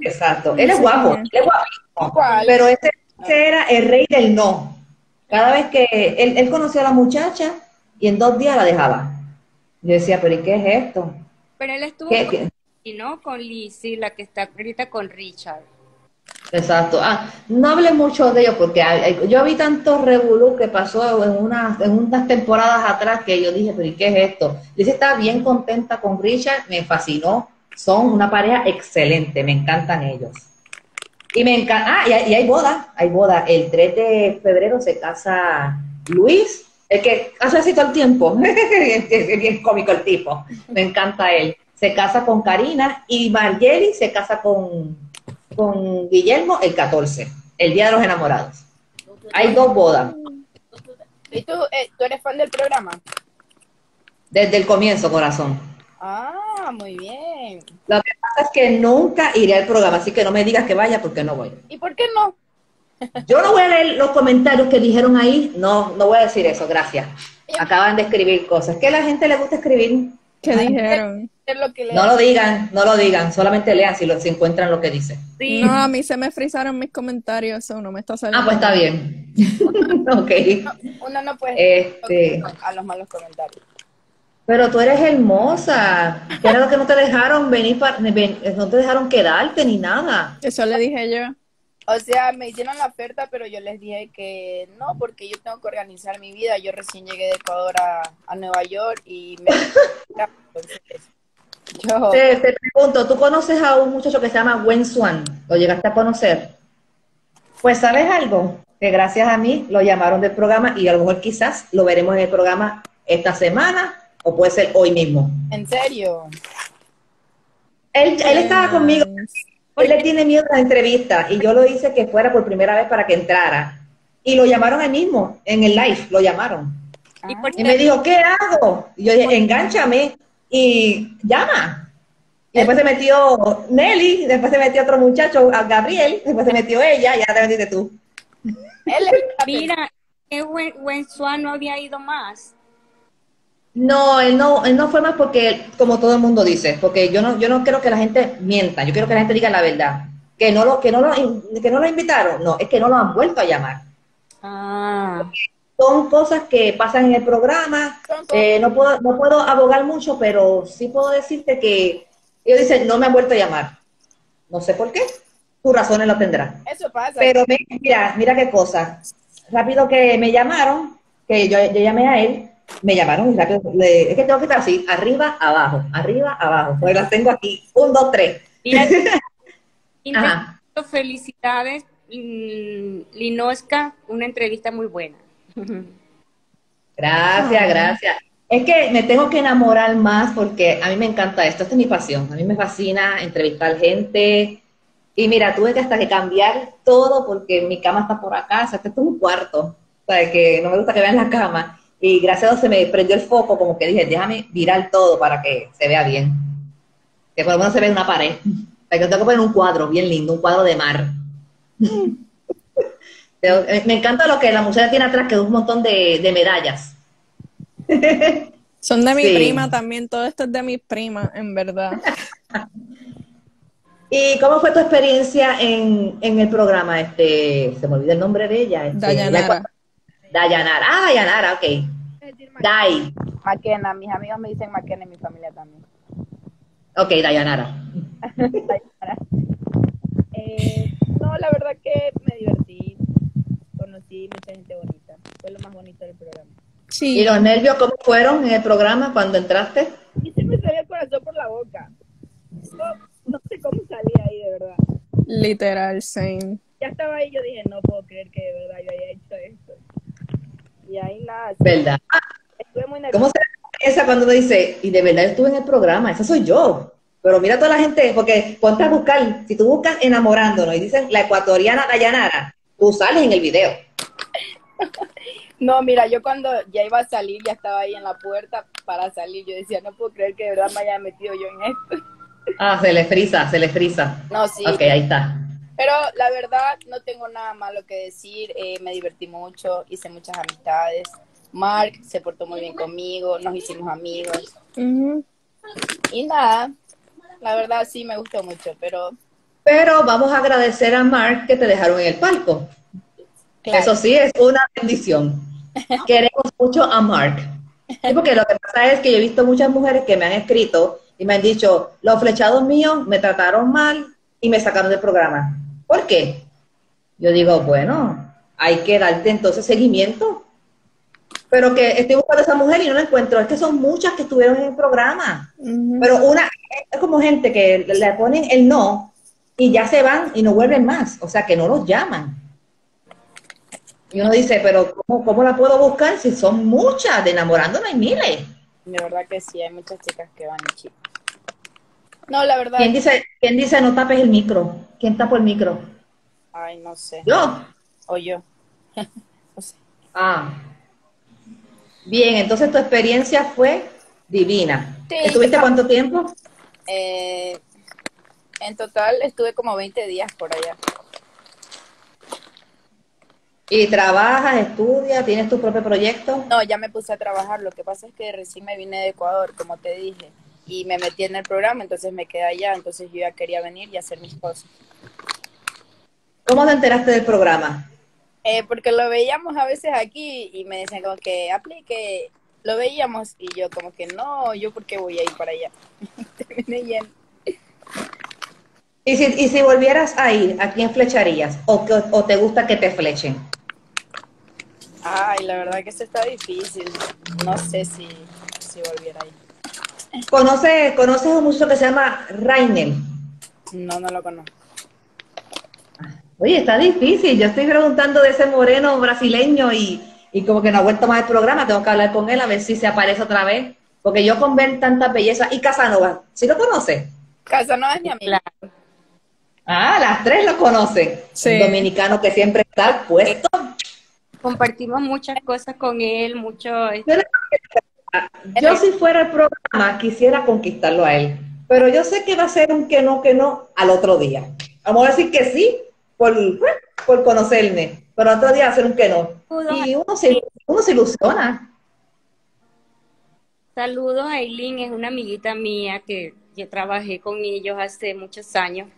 Speaker 1: Exacto. Él es guapo, él es guapísimo.
Speaker 4: ¿Cuál?
Speaker 1: Pero ese, ese era el rey del no. Cada vez que él, él conocía a la muchacha y en dos días la dejaba. Yo decía, pero ¿y qué es esto?
Speaker 2: Pero él estuvo
Speaker 1: ¿Qué-
Speaker 2: con,
Speaker 1: qué?
Speaker 2: y no con Lizzie, la que está ahorita con Richard.
Speaker 1: Exacto. Ah, no hable mucho de ellos porque hay- yo vi tanto revolú que pasó en unas, en unas temporadas atrás que yo dije, pero ¿y qué es esto? Dice, está bien contenta con Richard, me fascinó. Son una pareja excelente, me encantan ellos. Y me encanta, ah, y hay, y hay boda, hay boda. El 3 de febrero se casa Luis, el que hace así todo el tiempo. es bien cómico el tipo, me encanta él. Se casa con Karina y Margeli se casa con, con Guillermo el 14, el Día de los Enamorados. Hay dos bodas,
Speaker 4: ¿Y tú, eh, tú eres fan del programa?
Speaker 1: desde el comienzo, corazón.
Speaker 4: Ah, muy bien.
Speaker 1: Lo que pasa es que nunca iré al programa, así que no me digas que vaya porque no voy.
Speaker 4: ¿Y por qué no?
Speaker 1: Yo no voy a leer los comentarios que dijeron ahí, no, no voy a decir eso, gracias. Acaban de escribir cosas. que a la gente le gusta escribir?
Speaker 3: ¿Qué dijeron?
Speaker 4: Lo que
Speaker 1: No lo digan, no lo digan, solamente lean si, lo, si encuentran lo que dice.
Speaker 2: Sí,
Speaker 3: No, a mí se me frizaron mis comentarios, eso no me está saliendo.
Speaker 1: Ah, pues está bien. ok.
Speaker 4: uno no puede
Speaker 1: Este,
Speaker 4: a los malos comentarios.
Speaker 1: Pero tú eres hermosa. ¿Qué era lo que no te dejaron venir para, no te dejaron quedarte ni nada?
Speaker 3: Eso le dije yo.
Speaker 4: O sea, me hicieron la oferta, pero yo les dije que no, porque yo tengo que organizar mi vida. Yo recién llegué de Ecuador a, a Nueva York y me... Entonces, yo...
Speaker 1: Te, te pregunto, ¿tú conoces a un muchacho que se llama Wen Swan? ¿Lo llegaste a conocer? Pues sabes algo, que gracias a mí lo llamaron del programa y a lo mejor quizás lo veremos en el programa esta semana o puede ser hoy mismo.
Speaker 4: ¿En serio?
Speaker 1: Él, él estaba conmigo, él le tiene miedo a la entrevista y yo lo hice que fuera por primera vez para que entrara. Y lo llamaron ahí mismo, en el live, lo llamaron.
Speaker 2: ¿Y por
Speaker 1: Y me dijo, ¿qué hago? Y yo dije, engánchame y llama. Y después se metió Nelly, después se metió otro muchacho, a Gabriel, después se metió ella y ahora te metiste tú.
Speaker 2: Mira, que Wen Wen Swan no había ido más.
Speaker 1: No, él no, él no fue más porque, como todo el mundo dice, porque yo no, yo no quiero que la gente mienta, yo quiero que la gente diga la verdad. Que no lo, que no lo, que no lo invitaron, no, es que no lo han vuelto a llamar.
Speaker 2: Ah,
Speaker 1: Son cosas que pasan en el programa, eh, no puedo, no puedo abogar mucho, pero sí puedo decirte que ellos dicen, no me han vuelto a llamar. No sé por qué, tus razones lo tendrán.
Speaker 4: Eso pasa.
Speaker 1: Pero mira, mira qué cosa. Rápido que me llamaron, que yo, yo llamé a él, me llamaron y rápido, le- es que tengo que estar así, arriba, abajo, arriba, abajo. Pues las tengo aquí, un, dos, tres.
Speaker 2: mira, felicidades, mm, Linoska, una entrevista muy buena.
Speaker 1: Gracias, gracias. Es que me tengo que enamorar más porque a mí me encanta esto, esta es mi pasión. A mí me fascina entrevistar gente. Y mira, tuve que hasta que cambiar todo porque mi cama está por acá, o sea, este es un cuarto, o sea, que no me gusta que vean la cama. Y gracias a Dios se me prendió el foco, como que dije, déjame virar todo para que se vea bien. Que por lo menos se vea una pared. O sea, que tengo que poner un cuadro bien lindo, un cuadro de mar. Pero, eh, Me encanta lo que la muchacha tiene atrás, que es un montón de, de medallas.
Speaker 3: Son de mi
Speaker 1: Sí.
Speaker 3: prima también, todo esto es de mis primas, en verdad.
Speaker 1: ¿Y cómo fue tu experiencia en, en el programa? Este, se me olvida el nombre de ella. Este,
Speaker 3: Dayanara.
Speaker 1: Dayanara. Ah, Dayanara, ok. Dai.
Speaker 4: Maquena, mis amigos me dicen Maquena y mi familia también.
Speaker 1: Ok, Dayanara.
Speaker 4: Eh, no, la verdad que me divertí. Conocí mucha gente bonita. Fue lo más bonito del programa.
Speaker 1: ¿Y
Speaker 3: Sí,
Speaker 1: los nervios cómo fueron en el programa cuando entraste?
Speaker 4: Y se me salió el corazón por la boca. No, no sé cómo salí ahí, de verdad.
Speaker 3: literal, same.
Speaker 4: Ya estaba ahí, yo dije, no puedo creer que de verdad yo haya. Y ahí nada,
Speaker 1: ¿Verdad?
Speaker 4: estuve muy nerviosa.
Speaker 1: ¿Cómo se esa cuando uno dice, y de verdad estuve en el programa, esa soy yo? Pero mira toda la gente, porque ponte a buscar, si tú buscas enamorándonos y dicen la ecuatoriana Dayanara, tú sales en el video.
Speaker 4: No, mira, yo cuando ya iba a salir, ya estaba ahí en la puerta para salir. Yo decía, no puedo creer que de verdad me haya metido yo en esto.
Speaker 1: Ah, se le frisa, se le frisa.
Speaker 4: No, sí.
Speaker 1: Ok, ahí está.
Speaker 4: Pero la verdad, no tengo nada malo que decir. eh, me divertí mucho, hice muchas amistades. Mark se portó muy bien conmigo, nos hicimos amigos.
Speaker 3: Ujú.
Speaker 4: Y nada, la verdad sí me gustó mucho, pero
Speaker 1: Pero vamos a agradecer a Mark que te dejaron en el palco.
Speaker 4: claro,
Speaker 1: Eso sí es una bendición. Queremos mucho a Mark. Sí, porque lo que pasa es que yo he visto muchas mujeres que me han escrito y me han dicho, los flechados míos me trataron mal y me sacaron del programa. ¿Por qué? Yo digo, bueno, hay que darte entonces seguimiento. Pero que estoy buscando a esa mujer y no la encuentro. Es que son muchas que estuvieron en el programa. Pero una, es como gente que le ponen el no y ya se van y no vuelven más. O sea, que no los llaman. Y uno dice, pero ¿cómo, cómo la puedo buscar si son muchas? De enamorando no hay miles.
Speaker 4: de verdad que sí, hay muchas chicas que van y chicos. No, la verdad,
Speaker 1: ¿Quién dice, ¿Quién dice no tapes el micro? ¿Quién tapa el micro?
Speaker 4: ay, no sé.
Speaker 1: Yo.
Speaker 4: O yo. No sé.
Speaker 1: Ah. Bien, entonces tu experiencia fue divina.
Speaker 4: Sí,
Speaker 1: ¿Estuviste cuánto tiempo?
Speaker 4: Eh, en total estuve como 20 días por allá.
Speaker 1: ¿Y trabajas, estudias, tienes tu propio proyecto?
Speaker 4: No, ya me puse a trabajar. Lo que pasa es que recién me vine de Ecuador, como te dije, y me metí en el programa, entonces me quedé allá. Entonces yo ya quería venir y hacer mis cosas.
Speaker 1: ¿Cómo te enteraste del programa?
Speaker 4: Eh, porque lo veíamos a veces aquí y me decían como que aplique. Lo veíamos y yo como que no, yo por qué voy a ir para allá. Terminé yendo.
Speaker 1: ¿Y si, y si volvieras a ir, ¿a quién flecharías? ¿O, que- o te gusta que te flechen?
Speaker 4: Ay, la verdad que eso está difícil. No sé si, si volviera ahí.
Speaker 1: ¿Conoces, ¿Conoces a un muchacho que se llama Rainer?
Speaker 4: No, no lo conozco.
Speaker 1: Oye, está difícil. Yo estoy preguntando de ese moreno brasileño y, y como que no ha vuelto más al programa. Tengo que hablar con él a ver si se aparece otra vez. Porque yo con ver tanta belleza. ¿Y Casanova? ¿Sí lo conoce?
Speaker 4: Casanova es mi amiga.
Speaker 1: Ah, las tres lo conocen.
Speaker 3: Sí.
Speaker 1: Un dominicano que siempre está puesto.
Speaker 2: Compartimos muchas cosas con él, mucho...
Speaker 1: Yo si fuera el programa quisiera conquistarlo a él, pero yo sé que va a ser un que no, que no al otro día. Vamos a decir que sí por, por conocerme, pero otro día va a ser un que no. Y uno se, uno se ilusiona.
Speaker 2: Saludos a Eileen, es una amiguita mía que yo trabajé con ellos hace muchos años.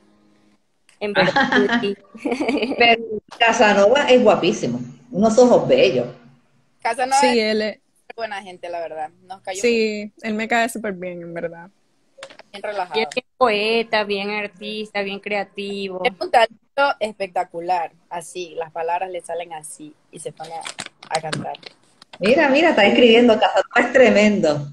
Speaker 2: En
Speaker 1: Pero Casanova es guapísimo, unos ojos bellos.
Speaker 4: Casanova
Speaker 3: Sí, él es-
Speaker 4: buena gente, la verdad. Nos cayó
Speaker 3: sí, él me cae súper bien, en verdad.
Speaker 4: bien relajado.
Speaker 2: bien poeta, bien artista, bien creativo.
Speaker 4: Es un talento espectacular, así, las palabras le salen así y se pone a, a cantar.
Speaker 1: Mira, mira, está escribiendo, Casanova es tremendo.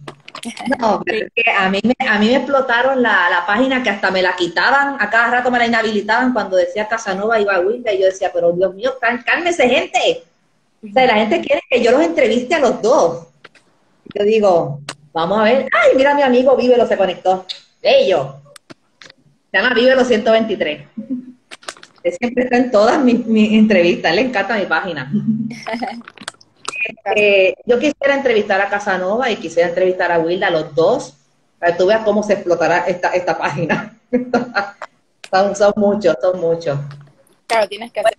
Speaker 1: No, pero es que a mí me, a mí me explotaron la, la página que hasta me la quitaban, a cada rato me la inhabilitaban cuando decía Casanova iba a Wilda y yo decía, pero Dios mío, cálmese gente. O sea, la gente quiere que yo los entreviste a los dos. Yo digo, vamos a ver, ay, mira mi amigo Vívelo se conectó. Bello. Se llama Vívelo 123. Él siempre está en todas mis, mis entrevistas, le encanta mi página. Eh, yo quisiera entrevistar a Casanova y quisiera entrevistar a Wilda, los dos, para que tú veas cómo se explotará esta, esta página. son, son muchos, son muchos.
Speaker 4: Claro, tienes que hacer.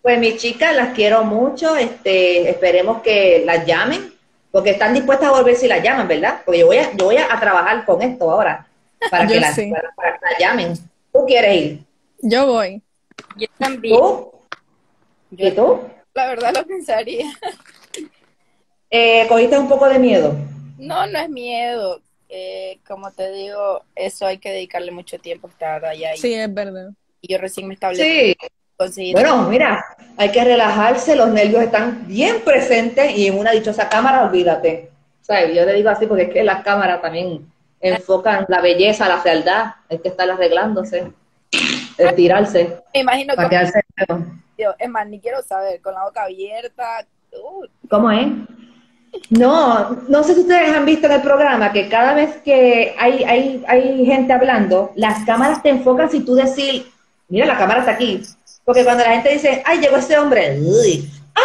Speaker 1: Pues mis chicas las quiero mucho, este, esperemos que las llamen, porque están dispuestas a volver si las llaman, ¿verdad? Porque yo voy a, yo voy a, a trabajar con esto ahora, para que, las,
Speaker 3: sí.
Speaker 1: para, para que las llamen. ¿Tú quieres ir?
Speaker 3: Yo voy.
Speaker 2: Yo también.
Speaker 1: ¿Tú? ¿Y tú?
Speaker 4: la verdad, lo pensaría.
Speaker 1: Eh, ¿Cogiste un poco de miedo?
Speaker 4: No, no es miedo. Eh, como te digo, eso hay que dedicarle mucho tiempo estar allá.
Speaker 3: Sí, es verdad.
Speaker 4: y yo recién me establecí.
Speaker 1: Sí.
Speaker 4: Conseguir.
Speaker 1: Bueno, mira, hay que relajarse, los nervios están bien presentes y en una dichosa cámara, olvídate. ¿Sabes? Yo le digo así porque es que las cámaras también enfocan la belleza, la fealdad, hay que estar arreglándose, estirarse,
Speaker 4: me imagino que
Speaker 1: nuevo.
Speaker 4: es más, ni quiero saber, con la boca abierta. Uh,
Speaker 1: ¿Cómo es? No, no sé si ustedes han visto en el programa que cada vez que hay, hay, hay gente hablando, las cámaras te enfocan si tú decís, mira, la cámara está aquí. Porque cuando la gente dice, ay, llegó ese hombre, uy, ah,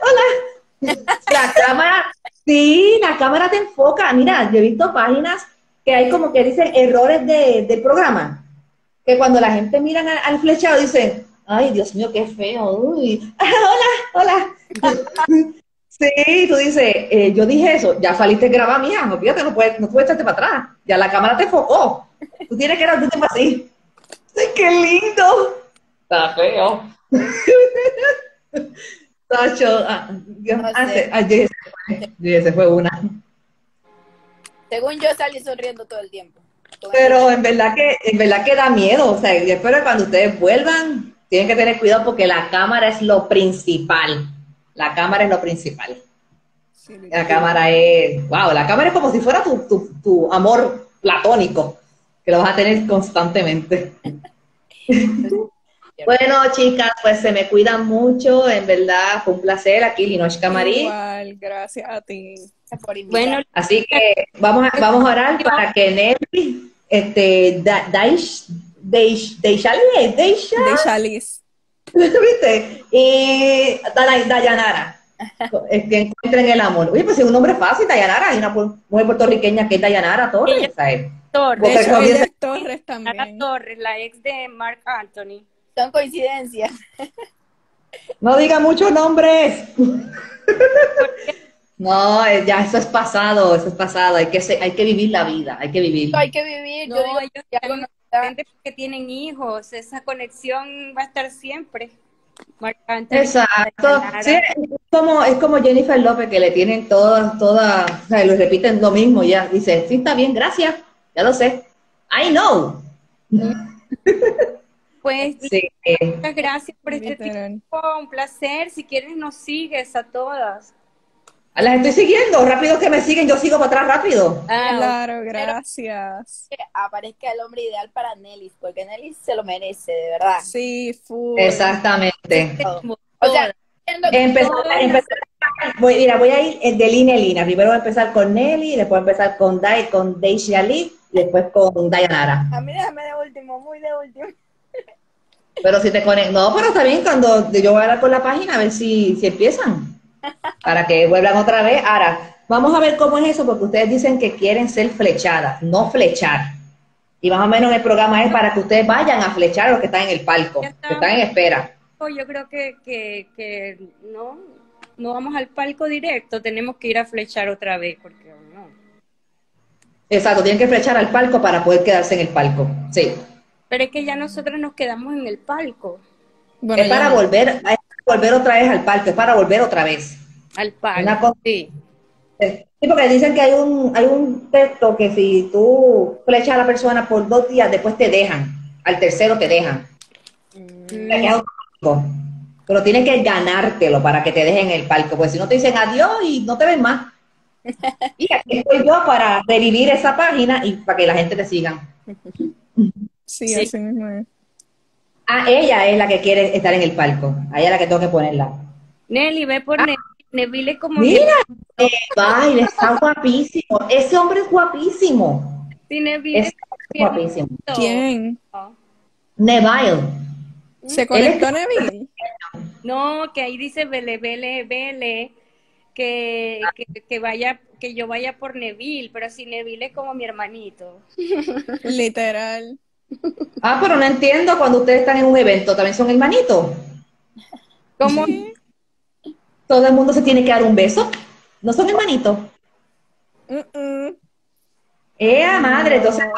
Speaker 1: hola. La cámara, sí, la cámara te enfoca. Mira, yo he visto páginas que hay como que dicen errores de, programa. Que cuando la gente mira al, al flechado dicen, ay, Dios mío, qué feo, uy, hola, hola. Sí, tú dices, eh, yo dije eso, ya saliste grabada, mía, no, fíjate, no puedes, no puedes echarte para atrás, ya la cámara te enfocó, tú tienes que dar un tiempo así. ¡Ay, qué lindo! Está feo. Tacho, ah, yo-
Speaker 4: No
Speaker 1: ah,
Speaker 4: sé.
Speaker 1: se- ah, se fue, se una.
Speaker 4: según yo salí sonriendo todo el tiempo. Todo el
Speaker 1: Pero en verdad que, en verdad que da miedo, o sea, yo espero que cuando ustedes vuelvan, tienen que tener cuidado porque la cámara es lo principal. La cámara es lo principal. La cámara es, wow, la cámara es como si fuera tu, tu, tu amor platónico, que lo vas a tener constantemente. bueno, chicas, pues se me cuidan mucho, en verdad, fue un placer aquí, Linochka Marí.
Speaker 3: Igual, gracias a ti.
Speaker 4: Por invitar.
Speaker 2: Bueno,
Speaker 1: Así que vamos a, vamos a orar para que Nelly, este, Da- Daish, Daish, Deishali, Deisha,
Speaker 3: De Chalice.
Speaker 1: ¿viste? Y Dayanara, que encuentren el amor. Oye, pues es un nombre fácil, Dayanara, hay una mujer puertorriqueña que es Dayanara Torres,
Speaker 2: Ella-
Speaker 1: ¿sabes?
Speaker 2: Torres,
Speaker 3: Torres
Speaker 2: Ana
Speaker 3: también.
Speaker 2: Torres, la ex de Mark Anthony.
Speaker 4: Son coincidencias.
Speaker 1: No diga muchos nombres. No, eh, ya eso es pasado, eso es pasado, hay que, hay que vivir la vida, hay que vivir.
Speaker 4: Hay que vivir.
Speaker 2: No,
Speaker 4: yo digo, no está-
Speaker 2: gente que tienen hijos, esa conexión va a estar siempre.
Speaker 1: Exacto. Sí, es como, es como Jennifer López, que le tienen todas, todas, o sea, lo repiten lo mismo ya. Dice, sí, está bien, gracias, ya lo sé. I know.
Speaker 2: Pues
Speaker 1: Sí,
Speaker 2: muchas gracias por este tiempo, un placer. Si quieres nos sigues a todas.
Speaker 1: las estoy siguiendo, rápido que me siguen, yo sigo para atrás rápido.
Speaker 2: Ah,
Speaker 3: Claro, gracias.
Speaker 4: que aparezca el hombre ideal para Nelly, porque Nelly se lo merece, de verdad.
Speaker 3: Sí, full.
Speaker 1: Exactamente.
Speaker 4: O sea,
Speaker 1: Empezar, empezar- voy, mira, voy a ir eh, de línea en línea. Primero voy a empezar con Nelly, después voy a empezar con Dai, con Daisy Ali, y después con Dayanara.
Speaker 4: a mí déjame de último, muy de último.
Speaker 1: Pero si te conectas, no, pero está bien cuando yo voy a hablar con la página a ver si, si empiezan. Para que vuelvan otra vez. Ahora, vamos a ver cómo es eso, porque ustedes dicen que quieren ser flechadas, no flechar. Y más o menos el programa es para que ustedes vayan a flechar a los que están en el palco, que están en espera.
Speaker 2: Yo creo que, que, que no, no vamos al palco directo, tenemos que ir a flechar otra vez, porque no.
Speaker 1: Exacto, tienen que flechar al palco para poder quedarse en el palco, sí.
Speaker 2: Pero es que ya nosotros nos quedamos en el palco.
Speaker 1: es para volver, volver otra vez al palco, es para volver otra vez.
Speaker 2: Al palco, sí.
Speaker 1: Sí, porque dicen que hay un, hay un texto que si tú flechas a la persona por dos días, después te dejan, al tercero te dejan. Mm. Pero tienes que ganártelo para que te dejen el palco, porque si no te dicen adiós y no te ven más. Y aquí estoy yo para revivir esa página y para que la gente te siga.
Speaker 3: Sí, así mismo es.
Speaker 1: Ah, ella es la que quiere estar en el palco. A ella es la que tengo que ponerla.
Speaker 2: Nelly, ve por ah. Neville como...
Speaker 1: Mira, baile, está guapísimo. Ese hombre es guapísimo.
Speaker 2: Sí, Neville
Speaker 1: es guapísimo.
Speaker 3: ¿Quién?
Speaker 1: Neville.
Speaker 3: ¿Se conectó Neville?
Speaker 2: No, que ahí dice vele, vele, vele, que, que, vaya, que yo vaya por Neville, pero si Neville es como mi hermanito.
Speaker 3: Literal.
Speaker 1: Ah, pero no entiendo cuando ustedes están en un evento, ¿también son hermanitos?
Speaker 2: ¿Cómo?
Speaker 1: todo el mundo se tiene que dar un beso. ¿No son hermanitos? ¡Eh, madre! Entonces,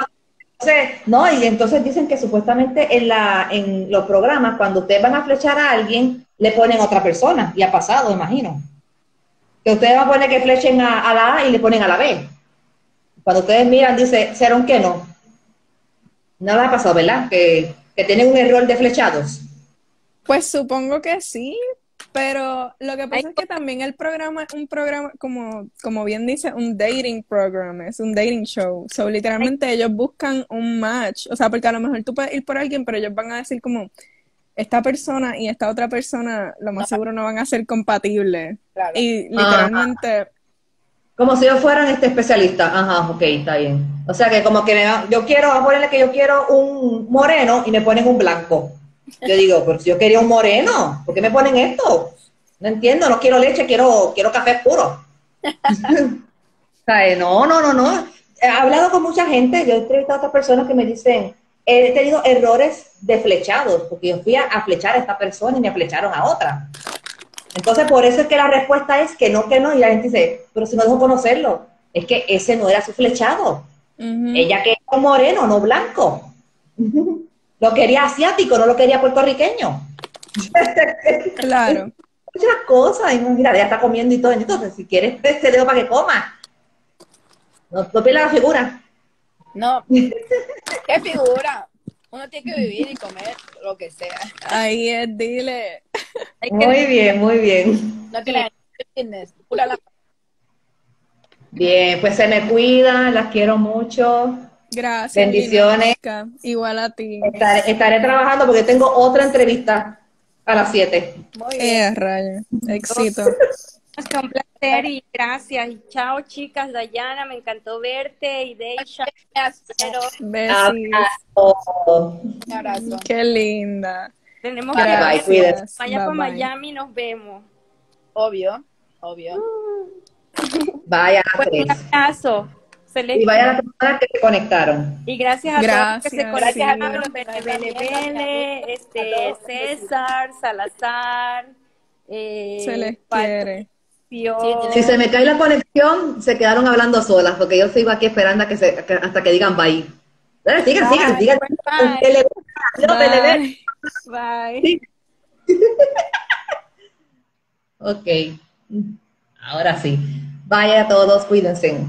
Speaker 1: no, y entonces dicen que supuestamente en, la, en los programas, cuando ustedes van a flechar a alguien, le ponen a otra persona. Y ha pasado, imagino. Que ustedes van a poner que flechen a, la A y le ponen a la B. Cuando ustedes miran, dice, ¿serán que no? Nada ha pasado, ¿verdad? Que, que tienen un error de flechados.
Speaker 3: Pues supongo que sí, pero lo que pasa es que también el programa es un programa, como, como bien dice, un dating program, es un dating show. So, literalmente ellos buscan un match. O sea, porque a lo mejor tú puedes ir por alguien, pero ellos van a decir como, esta persona y esta otra persona, lo más seguro no van a ser compatibles. Y literalmente...
Speaker 1: Como si ellos fueran este especialista. Ajá, ok, está bien. O sea que como que me, yo quiero, a ponerle que yo quiero un moreno y me ponen un blanco. Yo digo, pero si yo quería un moreno, ¿por qué me ponen esto? No entiendo, no quiero leche, quiero, quiero café puro. no, no, no, no. He hablado con mucha gente, yo he entrevistado a otras personas que me dicen, he tenido errores de flechados, porque yo fui a, flechar a esta persona y me flecharon a otra. Entonces, por eso es que la respuesta es que no, que no, y la gente dice, pero si no dejo conocerlo, es que ese no era su flechado. Ella quería un moreno, no blanco. Lo quería asiático, no lo quería puertorriqueño.
Speaker 3: Claro.
Speaker 1: Muchas cosas, y mira, ya está comiendo y todo. Entonces, si quieres, te dejo para que coma. No, no pierdas la figura.
Speaker 4: No. ¿Qué figura? Uno tiene que vivir y comer lo que sea.
Speaker 3: Ahí es, dile.
Speaker 1: Muy bien, muy bien. No tiene Bien, pues se me cuida, las quiero mucho.
Speaker 3: Gracias.
Speaker 1: Bendiciones.
Speaker 3: Igual a ti.
Speaker 1: Estaré, trabajando porque tengo otra entrevista a las 7.
Speaker 3: Muy bien. Eh, Éxito.
Speaker 2: un placer y gracias. Y chao, chicas. Dayana, me encantó verte. Y Deisha,
Speaker 3: Besos. Un abrazo. Qué linda.
Speaker 2: Tenemos que vaya para Miami, nos vemos.
Speaker 4: Obvio, obvio.
Speaker 1: Vaya.
Speaker 2: un abrazo.
Speaker 1: Y vaya a las personas que se conectaron.
Speaker 2: Y gracias a todos que se conectaron. Gracias este, César, Salazar. Eh,
Speaker 3: se les quiere.
Speaker 1: Si se me cae la conexión, se quedaron hablando solas, porque yo sigo aquí esperando a que se, hasta que digan bye. Sigan, sigan, sigan.
Speaker 2: Bye. Bye.
Speaker 1: ok. Ahora sí. Vaya a todos, cuídense.